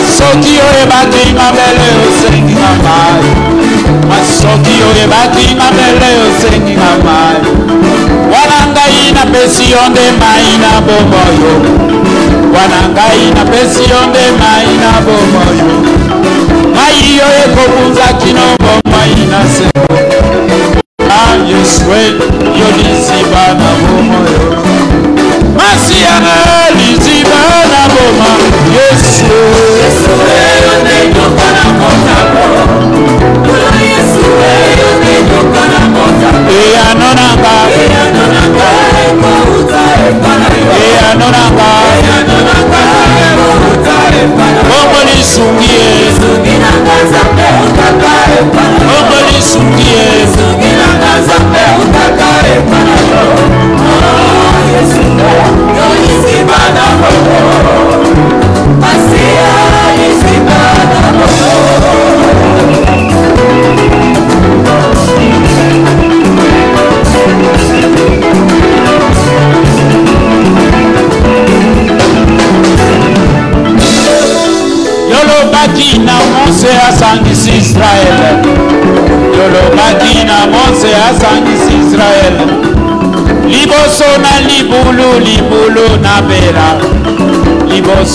masoki oyebaki mabele osengi na mai masoki oyebaki mabele osengi na mai wana ngai napesi yo nde mai na bomoyo. Wana ngai napesi yo nde mai na bomoyo. Mai yo ekobunza kino bomoi na seko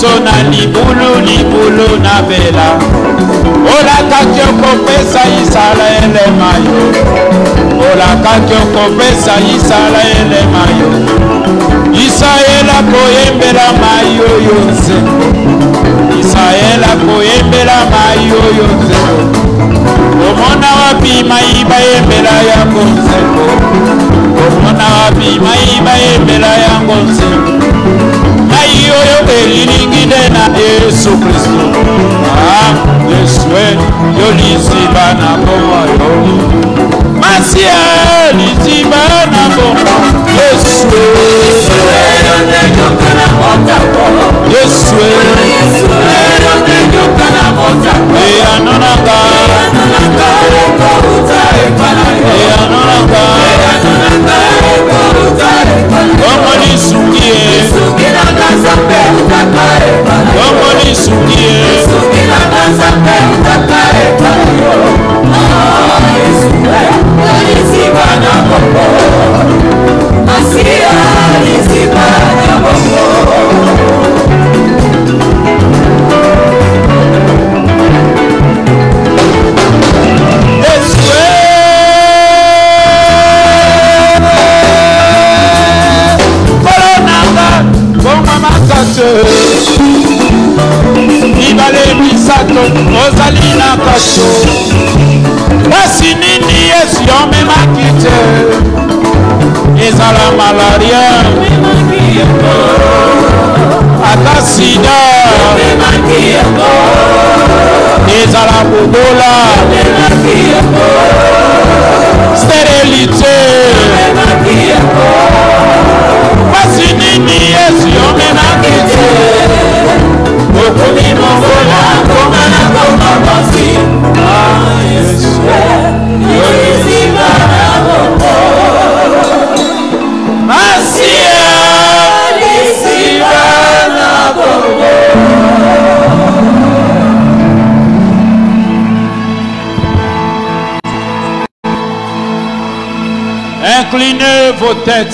liboso na libulu libulu na bela olakaki okopesa isalaele mayo. Olakaki okopesa isalaele mayo. Isalaele akoyembela mai oyo nzembo isalaele akoyembela mai oyo nzembo omona wapi mai bayembela yango nzembo omona wapi mai we yolisiba na bomoi masie litima na bomoi yesu yesu eyanonaka eyanonaka omoni suki ye. Omoni suki ye. nzambe nzaka etali oh, yo olisiba na bongo. Asi olisiba na bongo. Vos têtes.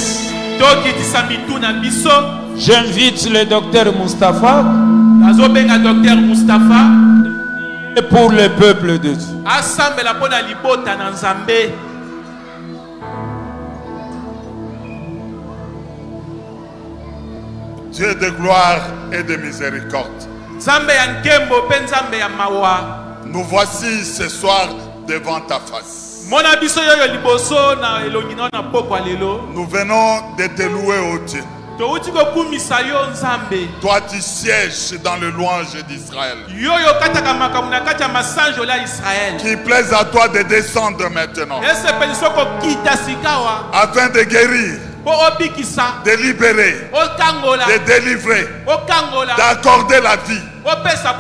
J'invite le docteur dr mustapha et pour le peuple de Dieu. Dieu de gloire et de miséricorde. Nous voici ce soir devant ta face. Nous venons de te louer, ô Dieu. Toi, tu sièges dans le louange d'Israël. Qu'il plaise à toi de descendre maintenant. Afin de guérir, de libérer, okangola. de délivrer, okangola. d'accorder la vie,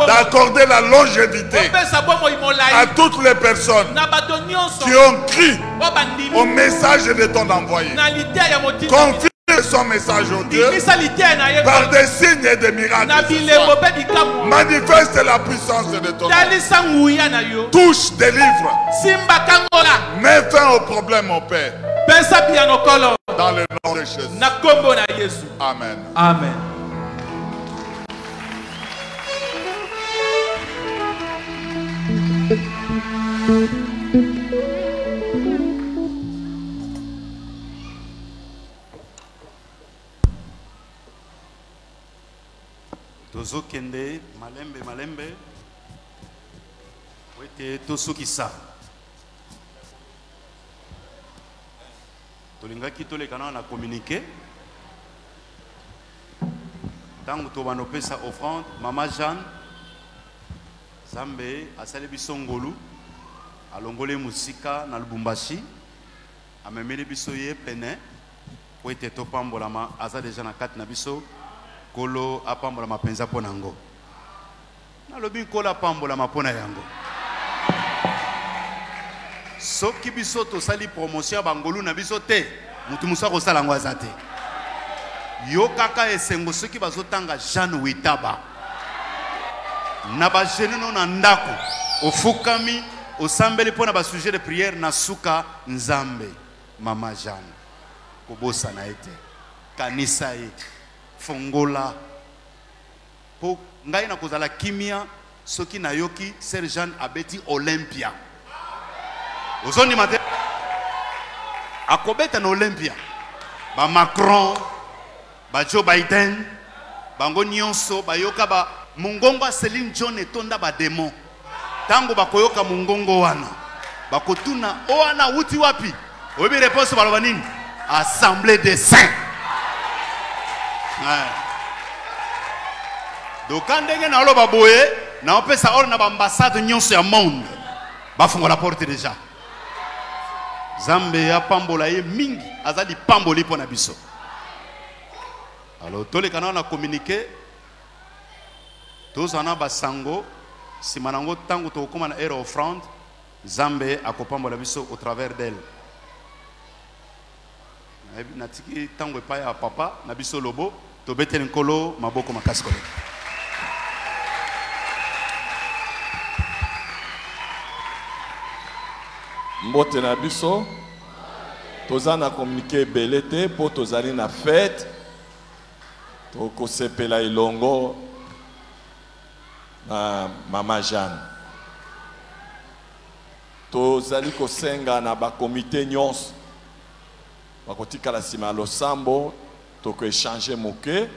d'accorder la longévité à toutes les personnes qui ont cru au message de ton envoyé. Confirme son message, ô Dieu, par des signes et des miracles. Manifeste la puissance de ton yo. Touche, délivre, mets fin au problème, mon Père, dans le nom de Jésus. na yesu Tozokende malembe malembe. Po ete tosukisa. Tolingaki tolekana na communiqué. Ntango tobanda opesa offrande mama jeanne nzambe asali biso ngolu alongoli mosika na lubumbashi amemeli biso ye pene. Po ete topambolama aza deja na kati na biso nkolo apambolama mpenza mpo na yango nalobi nkolo apambolama mpo na yango. Soki biso tosali promotion ya bangolu na biso te motu mosu akosala yango aza te. Yo kaka esengo soki bazotanga jeanne witaba. Na bagene no na ndako ofukami osambeli mpo na basujet de prière na suka nzambe mama jeanne. Kobosana ye te. Kanisa ye fongola. Mpo ngai na kozala kimia soki nayoki ser jeanne abeti olympia. Ozondima te. Akobeta na olympia. Bamacron bajoe biden bango nyonso bayoka ba mongongo ya celine john etonda bademo ntango bakoyoka mongongo wana bakotuna o wana awuti wapi? Oyebi reponse baloba nini? Assemblée des saints. Doka ndenge naoloba boye naopesa ordre na baambassade nyonso ya monde. Bafungola porte deja nzambe apambola ye mingi aza lipamboli mpo na biso alors toleka nao na communiqué. Tozala na basango nsima nango ntango tokokóma na aire offrande nzambe akopambola biso au travers d'elle. Natiki ntango epai ya papa na lobo tobeteli nkolo maboko makasi koleka. Mbote na biso toza na komunike ebele te mpo tozali na fete tokosepela elongo na mama jeanne. Tozali kosenga na bakomite nyonso. Bakotikala nsima ya losambo tokoechange moke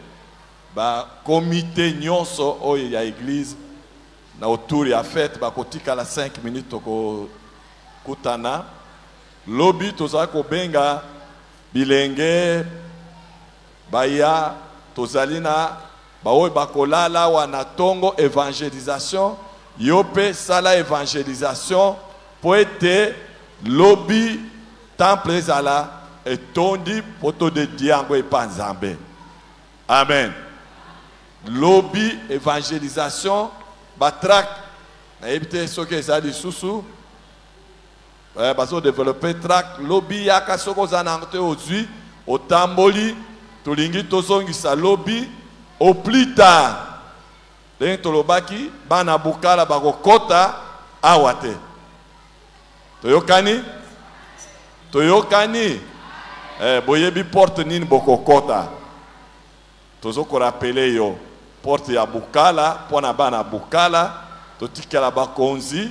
bakomite nyonso oyo ya eglize na autour ya fete bakotikala 5 minutes tokokutana lobi tozali kobenga bilenge baya tozali na baoyo bakolala awa na ntongo evangelisation yo mpe sala evangelisation mpo ete lobi temple ezala etondi mpo todedie yango epa nzambe. Amen. Lobi evangelisation batrac. Nayebi te soki eza lisusu eh, trac. Lobi yaka soki oza nango te ozwi otamboli tolingi tozongisa lobi au plus tard. Ndenge tolobaki bana bukala bakokɔta awa te. Toyokani? Toyokani boyebi porte nini bokokɔta tozokorapele yo porte ya bukala mpo na bana bukala totikela bakonzi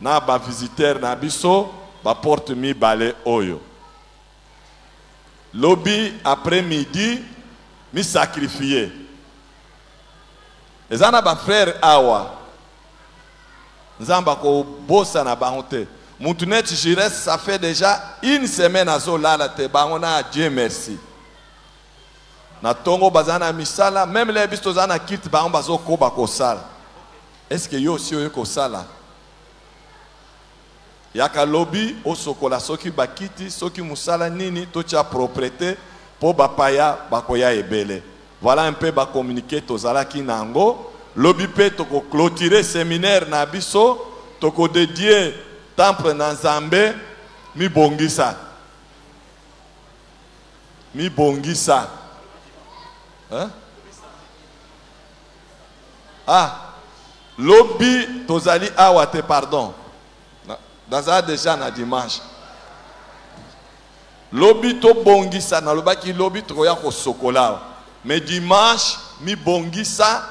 na bavisitere na biso baporte mibale oyo. Lobi après midi misakrifie eza na bafrere awa. Nzambe akobosa na bango te mutu neti jires ça fait déjà une semaine azolala te bango na dieu merci. Na ntongo baza na misala meme le biso toza na kite bango bazokoba kosala. Estce yo osi oyo kosala? Yaka lobi osokola soki bakiti soki mosala nini totya propreté mpo bapaya bakoya ebele. Voilà un peu bakommunike tozalaki na yango lobi mpe tokoclotire séminaire na biso tokodedie temple na nzambe mibongisa. Mibongisa. Hein? ah lobi tozali awa te pardon. Na- nazala deja na dimanche. Lobi tobongisa nalobaki lobi tokoya kosokola awa. Me dimanche mibongisa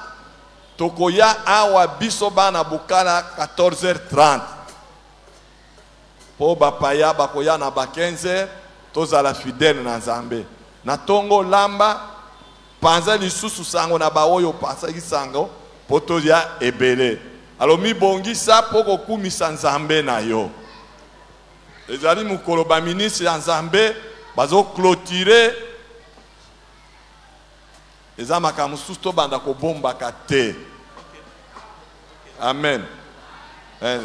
tokoya awa biso bana bokala 14h30 mpo bapaya bakoya na ba 15h tozala fidele na nzambe. Na ntongo lamba panza lisusu sango na baoyo pasaki sango mpo toya ebele. Alo mibongisa mpo kokumisa nzambe na yo. Ezali mokolo baministre ya nzambe bazoclotire eza makambo mosusu tobanda kobombaka te. Amen. Eh.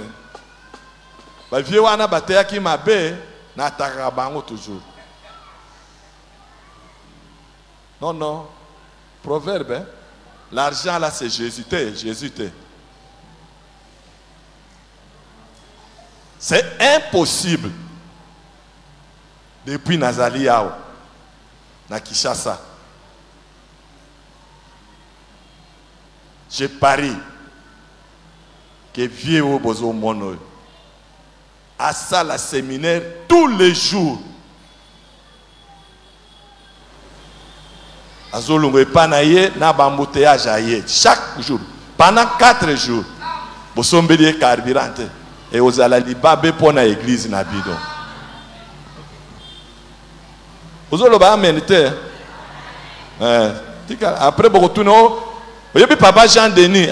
Bavie wana bateyaki mabe natakaka bango toujours. Non non. Proverbe hein? l'argent là c'est jésus. Te jésus te c'est impossible. Depuis nazali na kishasa je parie ke vie oyo bozomona oyo asala séminaire tous les jours. Na na chaque jour. Pendant 4 jours. Bosombeli ye carburant te e ozala libabe na église na bino ozoloba amen te. Eh, tika après bokotuna oyebi papa jean denis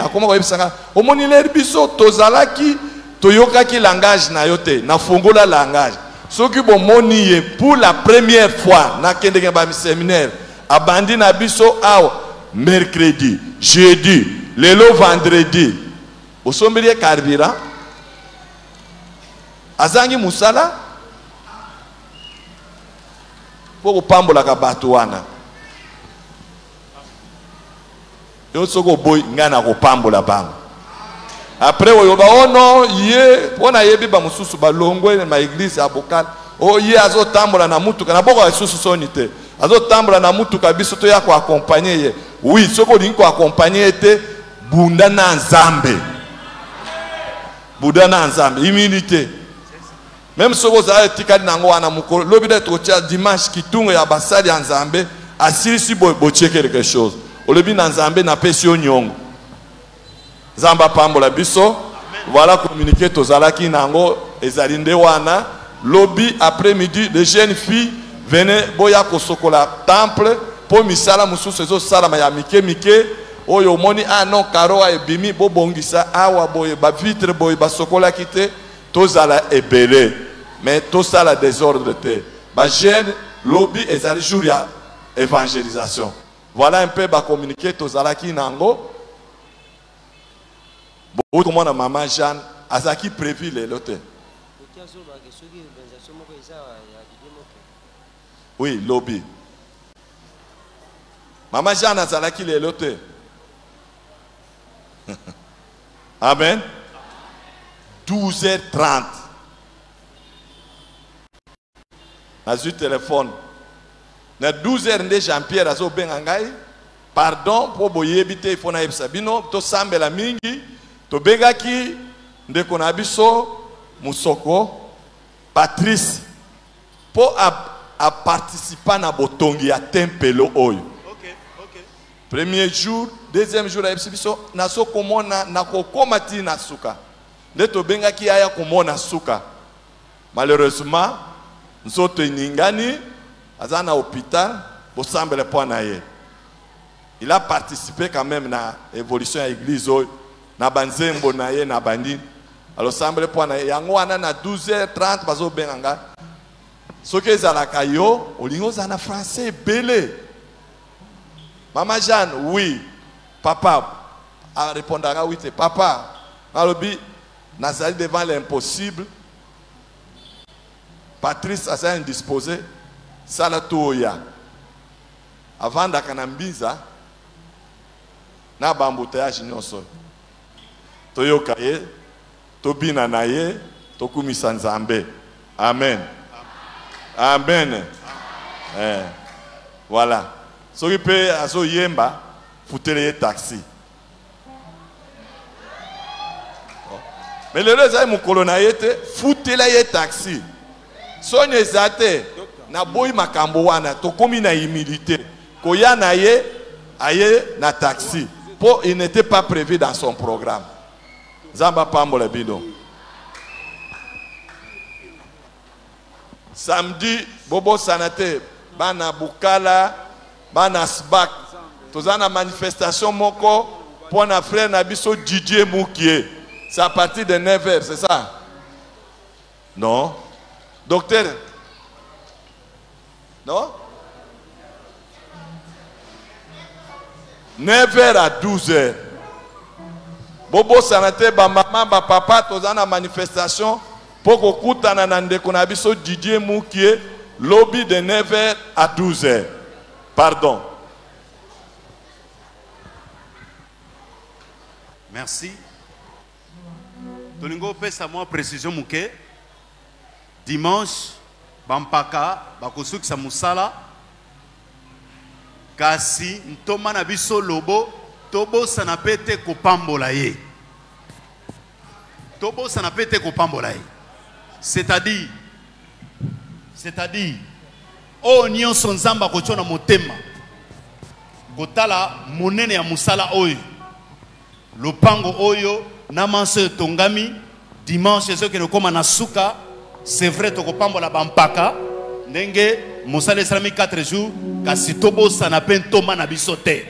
leri biso tozalaki toyokaki langage na yo te nafongola langage. Soki bomoni ye pour la première fois nakendenge bamiséminaire abandi na biso awa mercredi jeudi lelo vendredi. Bosombeli ye carburant azangi mosala? Mpo kopambolaka bato wana. Yo soki oboyi ngai na kopambola bango apres oyoba o no ye mpo nayebi bamosusu balongwe na maeglize ya bokala o ye azotambola na mutuka naboka lisusu soni te. Azotambola na mutuka biso toya koakompagne ye. Wi soki olingi koakompagne ye te. Bunda na nzambe. Bunda na nzambe humilité. Même soki ozala etikali nango wana mokolo lobi nde tokotya dimanche kitungo ya basali ya nzambe asilisi boye botie quelque chose. Olobi na nzambe napesi yo nyongo nzambe apambola biso. Voilà communiqué tozalaki nango. Ezali nde wana. Lobi après midi les jeunes filles vene boya kosokola temple mpo misala mosusu ezosalama ya mike mike. Oyo omoni ah non karo ebimi bobongisa awa boye bavitre boye basokolaki te. Tozala ebele. Mais tosala désordre te. Bajeune lobi ezali jour ya évangélisation voilà un peu bacommuniqué tozalaki nango soki organisation moko eza ya bibie moke oui lobi mama jeanne azalaki lelo te amen. 12h30 nazwi telefone na 12h nde jean pierre azobenga ngai pardon mpo boyebi te ifo bino mingi tobengaki ndeko na biso mosoko patrice mpo aparticipa na botongi ya tempelo oyo. Premier jour deuxième jour ayebisi biso nazokomona nakokóma ti na suka. Nde tobengaki aya komona suka. Malheureusement nzoto eningani aza na hôpital bosambele mpo na ye. Il a participé quand même na évolution ya église oyo na banzembo na ye na bandini. Alosambele mpo na ye. Yango wana na 12h30 bazobenga nga. Soki ezalaka na français ebele. Mama jeanne oui. Papa arépondaka oui papa alobi nazali devant l'impossible. Patrice aza indisposé. Sala toya. Avandaka na mbinza na bambuteyage nyonso toyoka ye tobina na tokumisa nzambe. Amen. Amen. Eh, voilà. Soki mpe azoyemba futele ye taxi. Me lelo ezali mokolo na ye te futela ye taxi. Soni eza te naboyi makambo wana tokomi na humilité. Koya aye na taxi. Mpo il n'était pas prévu dans son programme nzambe apambola bino samedi bobosana te bana bukala bana sbak. Toza na manifestation moko mpo na frère na biso didie mukie c'est à partir de 9 heures c'est ça? Non? Docteur? Non? 9 heures à 12 heures bobosana te bamama bapapa toza na manifestation mpo kokutana na ndeko na biso didie mukie lobi de 9 heures à 12 heures. Pardon. Merci. Tolingi opesa mwa précision moke dimanche bampaka bakosukisa mosala kasi ntoma na biso lobo tobosana mpe te kopambola ye. Tobosana mpe te kopambola ye. C'est-à-dire c'est-à-dire oyo nyonso nzambe akotio na motema kotala monene ya mosala oyo lopango oyo na manso oyo etongami dimanche ezokende kokóma na suka c'est vrai tokopambola bampaka ndenge mosala esalami 4 jours kasi tobosana mpe ntomba na biso te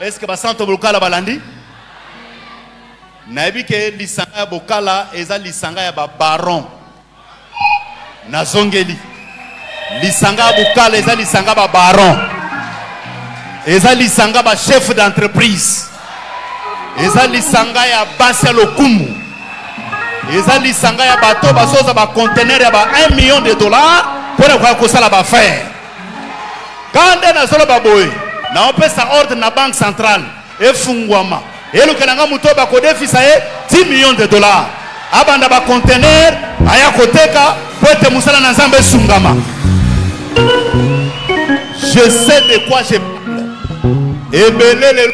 est ce que basanto bolokala balandi? Nayebi ke lisanga ya bokala eza lisanga ya babaron nazongeli. Lisanga ya bokala eza lisanga babaron eza lisanga bachef d'entreprise. Eza lisanga ya basi ya lokumu. Eza lisanga ya bato bazoza bacontener ya ba 1 million de dollar mpo na koya kosala bafere ka nde nazoloba boye naopesa ordre na banque centrale efungwama elukelanga moto oyo bakodefisa ye 10 millions de dollars. Abanda bacontener aya koteka mpo ete mosala na nzambe je sais de quoi je parle ebele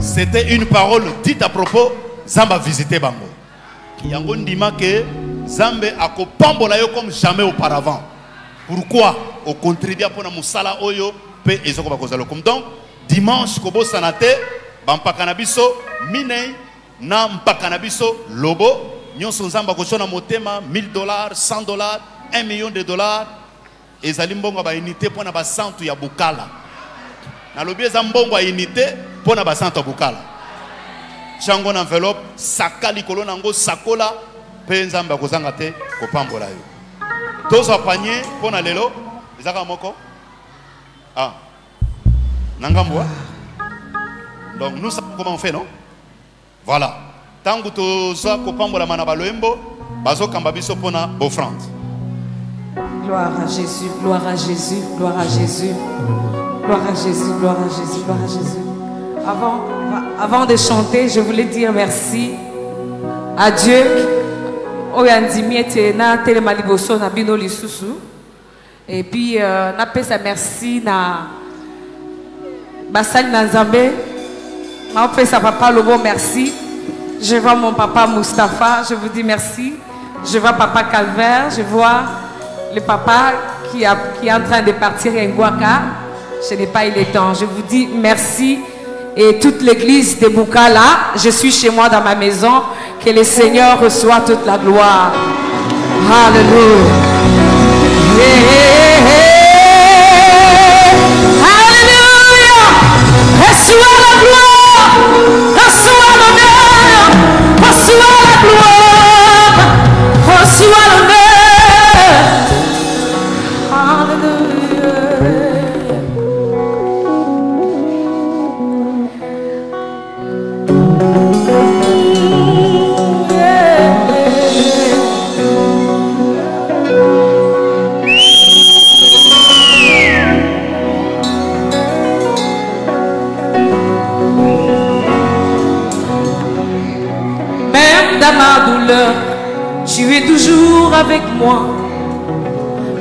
c'était une parole dite à propos nzambe bango. Yango ndima ke nzambe akopambola yo comme jamais auparavant pourquoi ocontribua mpona mosala oyo mpe ezokoba kozala comme donc dimanche kobosana te bampaka na biso minei na mpaka biso lobo nyonso nzambe motema 1000 dollars 100 dollars 1 million de dollars. Ezali mbongo ya baunité mpo na basantu ya bokala nalobi eza mbongo unité na bokala tiango na enveloppe saka sakola mpe nzambe akozanga te kopambola yo tozwa panier mpo na lelo ezaka moko ah na ngambo wa donc nous savons comment on fait non? Voilà ntango tozwa kopambolama na baloyembo bazokamba biso mpo na bofrande Gloire à Jésus, gloire à Jésus, gloire à Jésus. Gloire à Jésus, gloire à Jésus, gloire à Jésus. Avant, avant de chanter, je voulais dire merci à Dieu. Oyo andimi ete natelema liboso na bino lisusu. Et puis euh, napesa merci na basali na nzambe. Naopesa papa lobo merci. Je vois mon papa Mustapha je vous dis merci. Je vois papa Calvaire je vois le papa qui, a, qui est en train de partir à Ngwaka ce n'est pas il temps. Je vous dis merci et toute l'église de Bukala, je suis chez moi dans ma maison, que le Seigneur reçoit toute la gloire. Alléluia. Alléluia. Reçois la gloire, moi.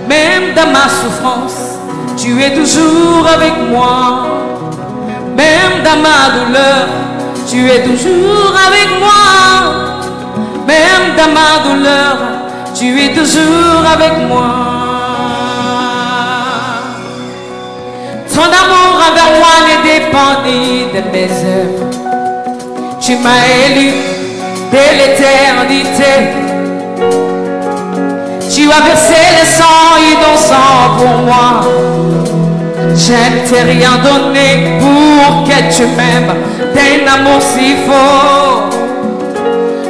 Même dans ma souffrance, tu es toujours avec moi. Même dans ma douleur, tu es toujours avec moi. Même dans ma douleur, tu es toujours avec moi. Ton amour envers moi ne dépend de mes œuvres. Tu m'as élu dès l'éternité. Tu as versé le sang innocent pour moi. Je ne t'ai rien donné pour que tu m'aimes d'un amour si fort.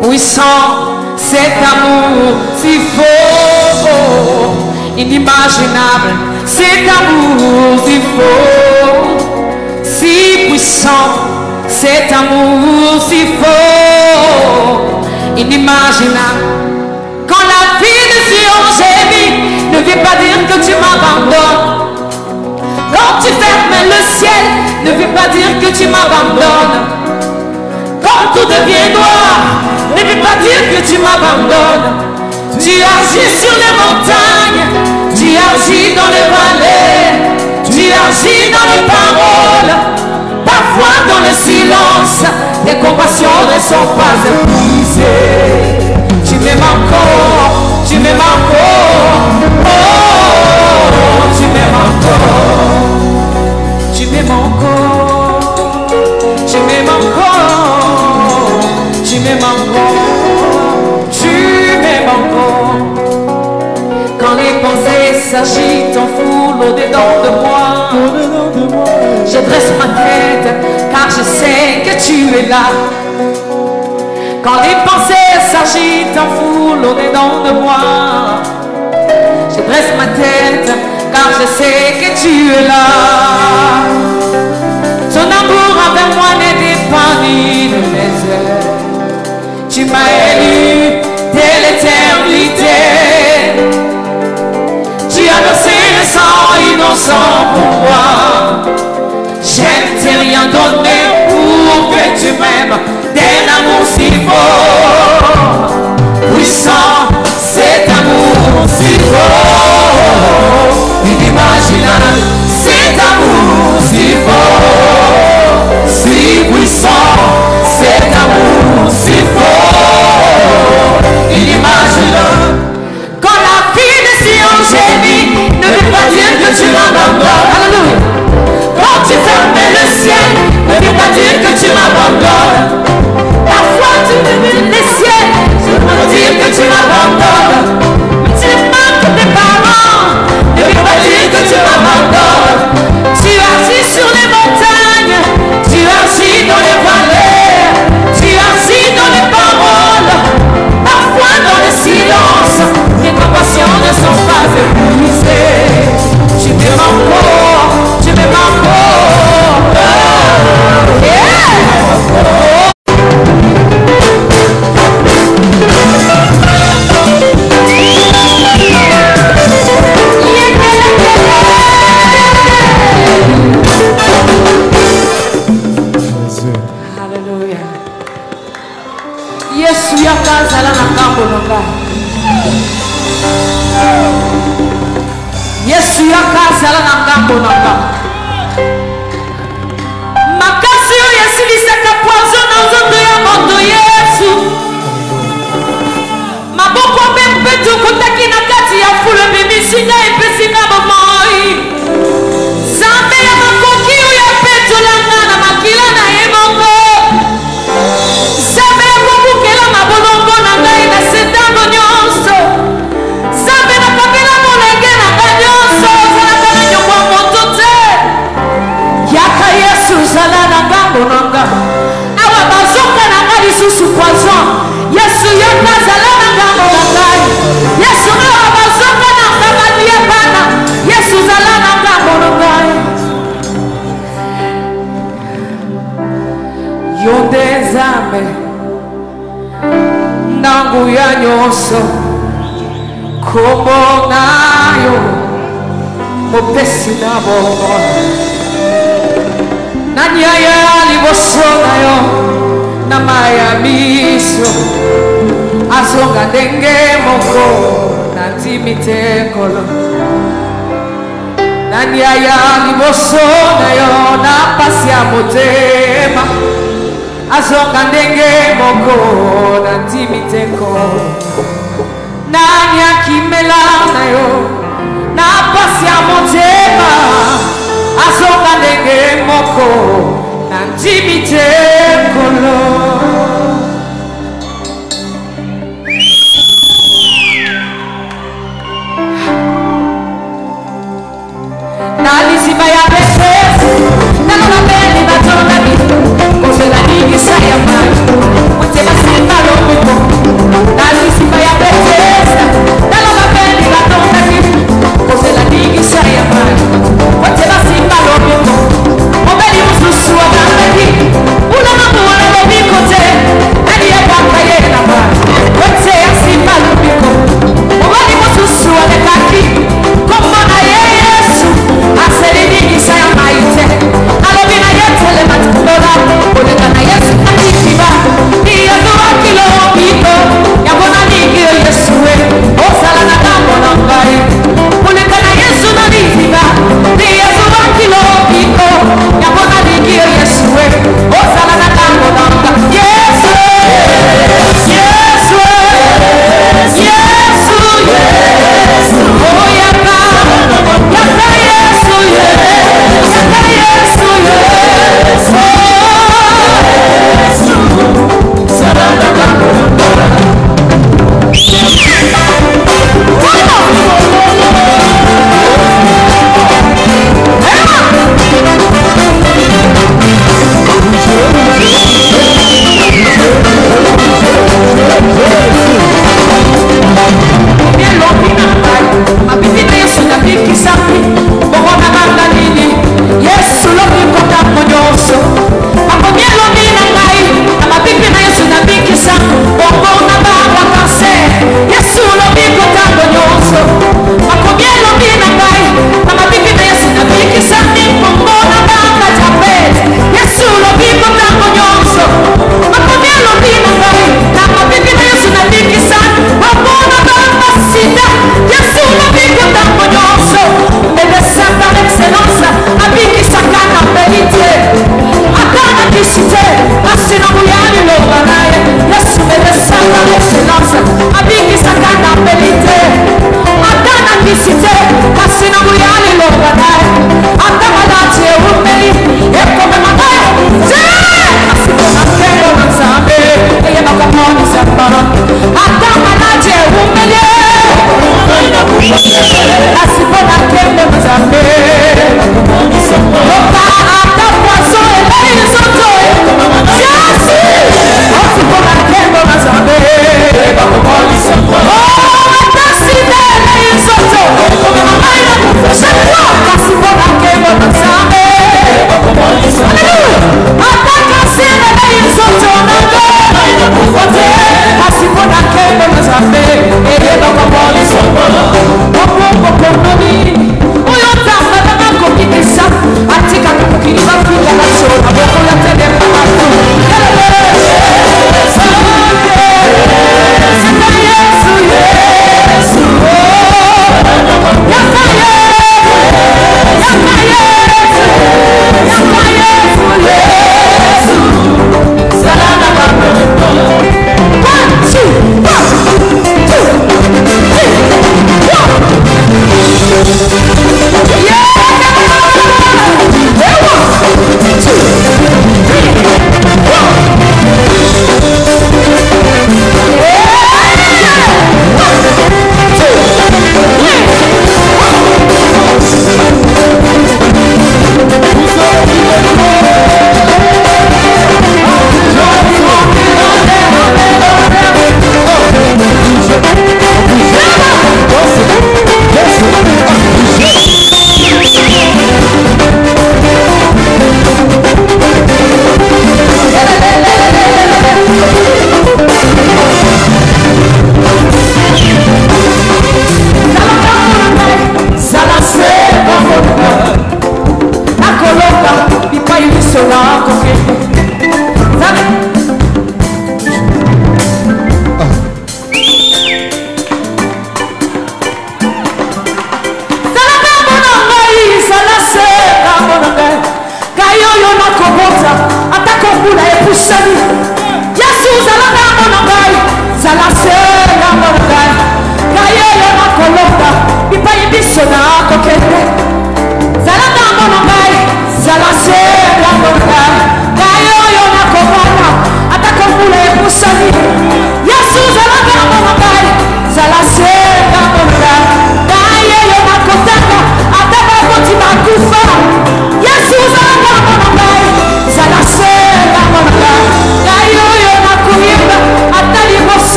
Puissant, cet amour si fort, inimaginable, cet amour si fort, si puissant, cet amour si fort, inimaginable. Quand la j'ai mis ne viens pas dire que tu m'abandonnes. Quand tu fermes le ciel, ne viens pas dire que tu m'abandonnes. Quand tout devient noir, ne viens pas dire que tu m'abandonnes. Tu agis sur les montagnes, tu agis dans les vallées, tu agis dans les paroles, parfois dans le silence. Tes compassions ne sont pas épuisées. Tu m'aimes encore. Tu me manques, oh, tu me manques, tu me manques, tu me manques, tu me manques, tu me manques. Quand les pensées s'agitent en foule au-dedans de moi, je dresse ma tête car je sais que tu es là. Quand les pensées s'agite en foule, on est dans le noir. Je dresse ma tête, car je sais que tu es là. Ton amour avec moi n'était pas ni de désert. Tu m'as élu dès l'éternité. Tu as versé le sang innocent pour moi. Je ne t'ai rien donné pour que tu m'aimes. D'un amour si beau. Fui só ser como se for. E imaginar ser como se for. Se fui só ser como se for.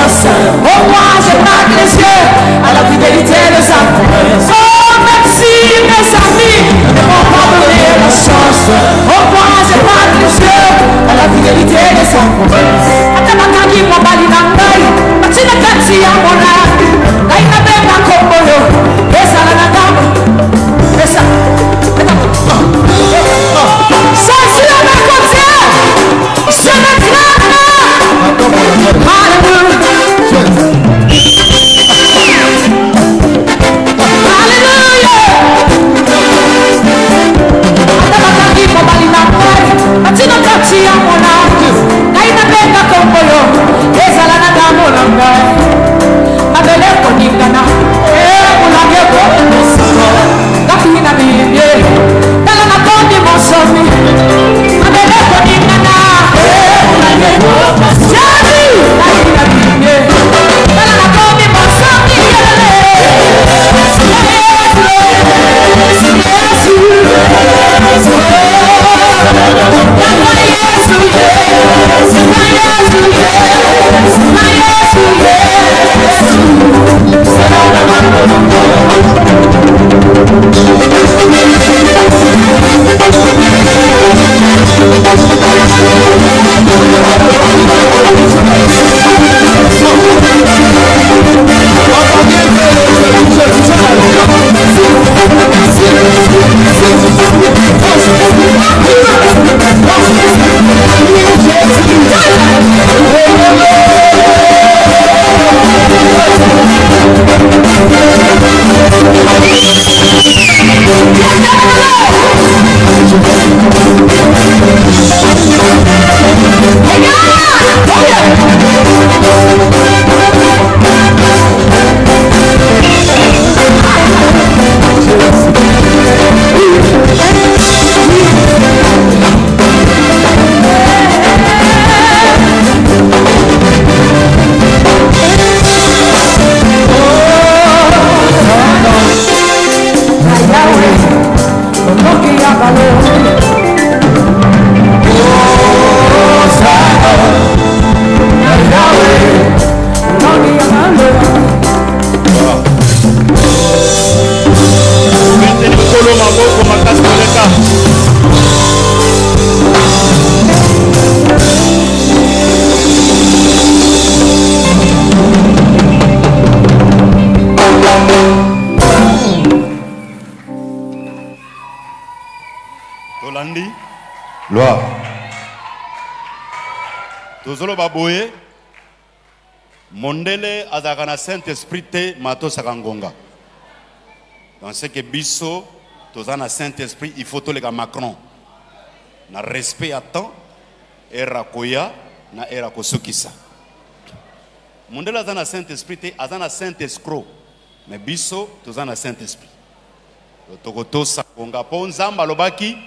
alliance. Oh, moi, je marque les yeux à la fidélité de sa promesse. Oh, même si mes amis ne m'ont pas donné la chance. Oh, moi, je marque les yeux à la fidélité de sa promesse. tolandi. Lwa tozoloba boye. Mondele azalaka na saint esprit te ma tosaka ngonga. Donc seke biso toza na saint esprit il faut toleka macron. Na respect ya temps ere ya koya na ere ya kosukisa. Mondele aza na saint esprit te aza na saint escro mais biso toza na saint esprit tokotosaka ngonga. Mpo nzambe alobaki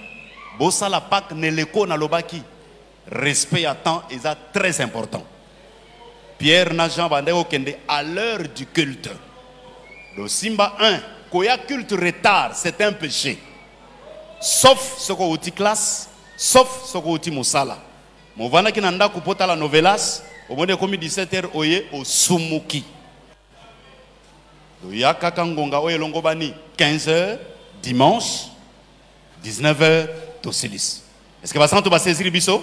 bosala pâque neleko nalobaki. Respect à temps eza très important. Pierre na jean bandaki kokende à l'heure du culte. Le simba 1 koya culte retard c'est un péché. Sauf soki outi classe sauf soki outi mosala movandaki na ndako mpo tala novelas omoni ekomi 17 heure oye osumuki oya kaka ngonga oyo elongo bani 15 heures dimanche 19 heures tosilisi que basantu baseziri biso?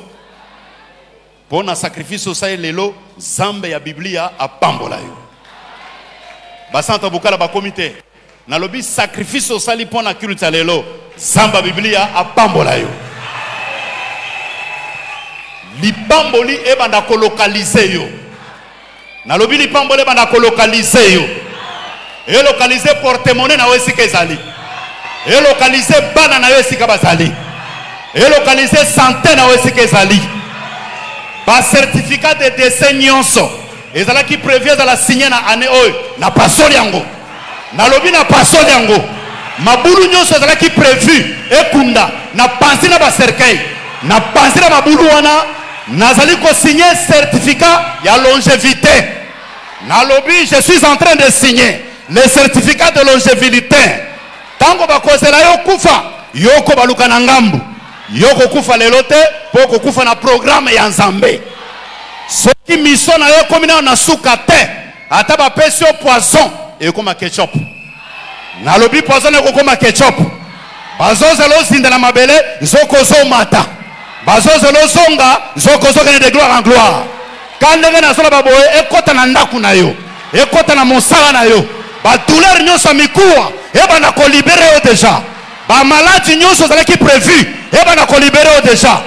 Mpo na sacrifice osali lelo nzambe ya biblia apambola yo. Basantu bokala bakomi te. Nalobi sacrifice osali mpo na culte ya lelo nzambe ya biblia apambola yo. Lipamboli ebanda kolokalize yo. Nalobi lipamboli ebanda kolokalize yo. Elokalize portemone na yo esika ezali. Elokalize bana na yo esika bazali elokalize sante na yo esika ezali bacertificat de décès nyonso. Ezalaki prévu ezala signe na année oyo. Na pasoli yango. Nalobi na pasoli yango. Mabulu nyonso ezalaki prévu ekunda. Na panzi na bacercueil na panzi na mabulu wana. Nazali kosigné certificat ya longévité. Nalobi je suis en train de signer le certificat de longévité. Ntango bakozela yo kufa yoko baluka na ngambu yo kokufa lelo te mpo kokufa na programe ya nzambe. Soki miso na yo ekomi nayo na suka te ata bapesi yo poison ekokoma ketchup. Nalobi poison ekokoma ketchup. Bazozela ozinda na mabele nzoko ozomata. Bazozela ozonga nzoko ozokende de gloire en gloire. Ka ndenge nazoloba boye ekɔta na ndako na yo ekɔta na mosala na yo. Badouleur nyonso ya mikuwa ebanda kolibere yo deja bamaladi nyonso ezalaki prévu ebanda kolibere yo deja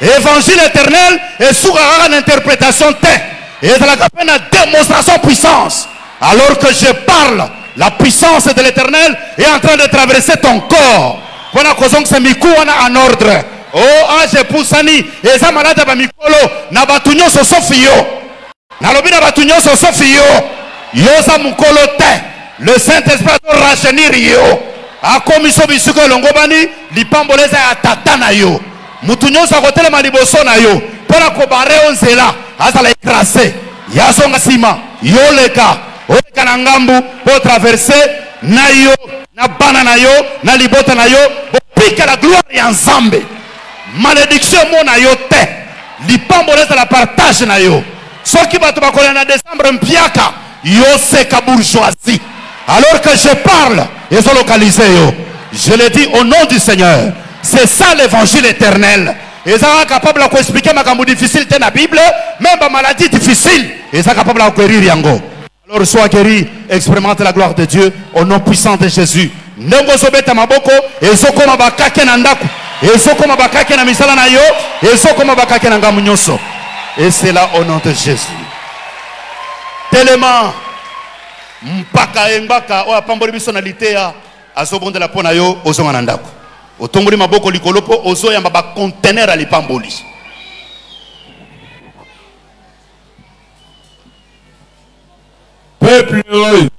évangile éternel esukaka kaka na interprétation te. Ezalaka mpe na démonstration puissance. Alors que je parle la puissance de l'éternel est en train de traverser ton corps. Mpona kozongisa miku wana en ordre. O ange epusani eza maladi ya bamikolo na bato nyonso sofi yo. Nalobi na bato nyonso sofi yo. Yo oza mokolo te. Le saint esprit azorajeunir yo akomiso bisika elongobani lipambola eza ya tata na yo. Mutu nyonso akotelema liboso na yo. Mpo na kobare yo nzela azala ekrase yazonga nsima yoleka. Oleka na ngambu mpo na yo na bana na yo na libota na yo. Bopikela gloire ya nzambe. Malédiction emona yo te. Lipambola ezala partage na yo. Soki bato bakolela na décembre mpiaka yoseka bourgeoisie alors que je parle ezolokalize yo je le dis au nom du seigneur. C'est ça l'évangile éternel. Ezalaka capable ya koexplike makambo difficile te na bible même bamaladie difficile. Eza capable ya koguérir yango. Alors sois guéri expérimente la gloire de dieu au nom puissant de jésus. Ndenge ozobeta maboko ezokoma bakake na ndako ezokoma bakake na misala na yo. Ezokoma bakake na ngambu nyonso et c'est là au nom de jésus. Telema mpaka embaka oyo apamboli biso na liteya azobondela mpo na yo ozonga na ndako. Otongoli maboko likolo mpo ozoyamba bacontener ya lipamboli. Peuple oyo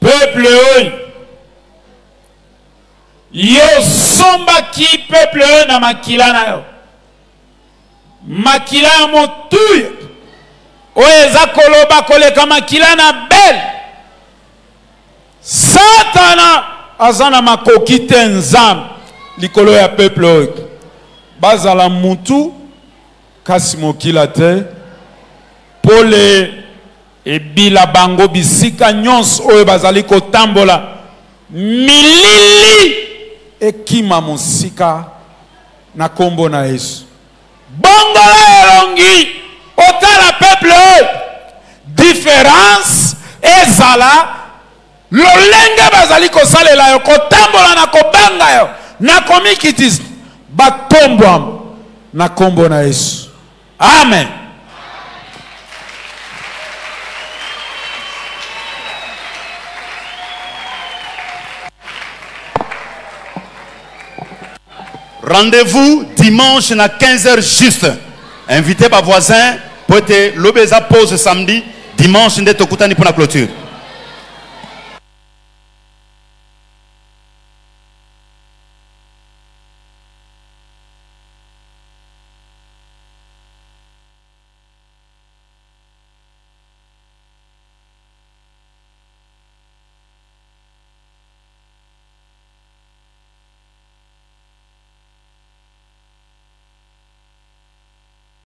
peuple oyo yo sombaki peuple oyo na makila na yo makila ya motuya oyo eza koloba koleka makila na bele satana aza na makoki te nzambe. Likolo ya peuple oyo. Bazala mutu kasi mokila te. Pole ebila bango bisika nyonso oyo bazali kotambola. Milili ekima mosika na nkombo na yesu bongola elongi otala peuple. Oyo différence ezala lolenge bazali kosalela yo kotambola na kobanga yo. Na komikitisa batombwama na nkombo na yesu. Amen Rendez-vous dimanche à 15h juste. Invitez vos voisins pour être l'obésa pause samedi, dimanche, nous pour la clôture.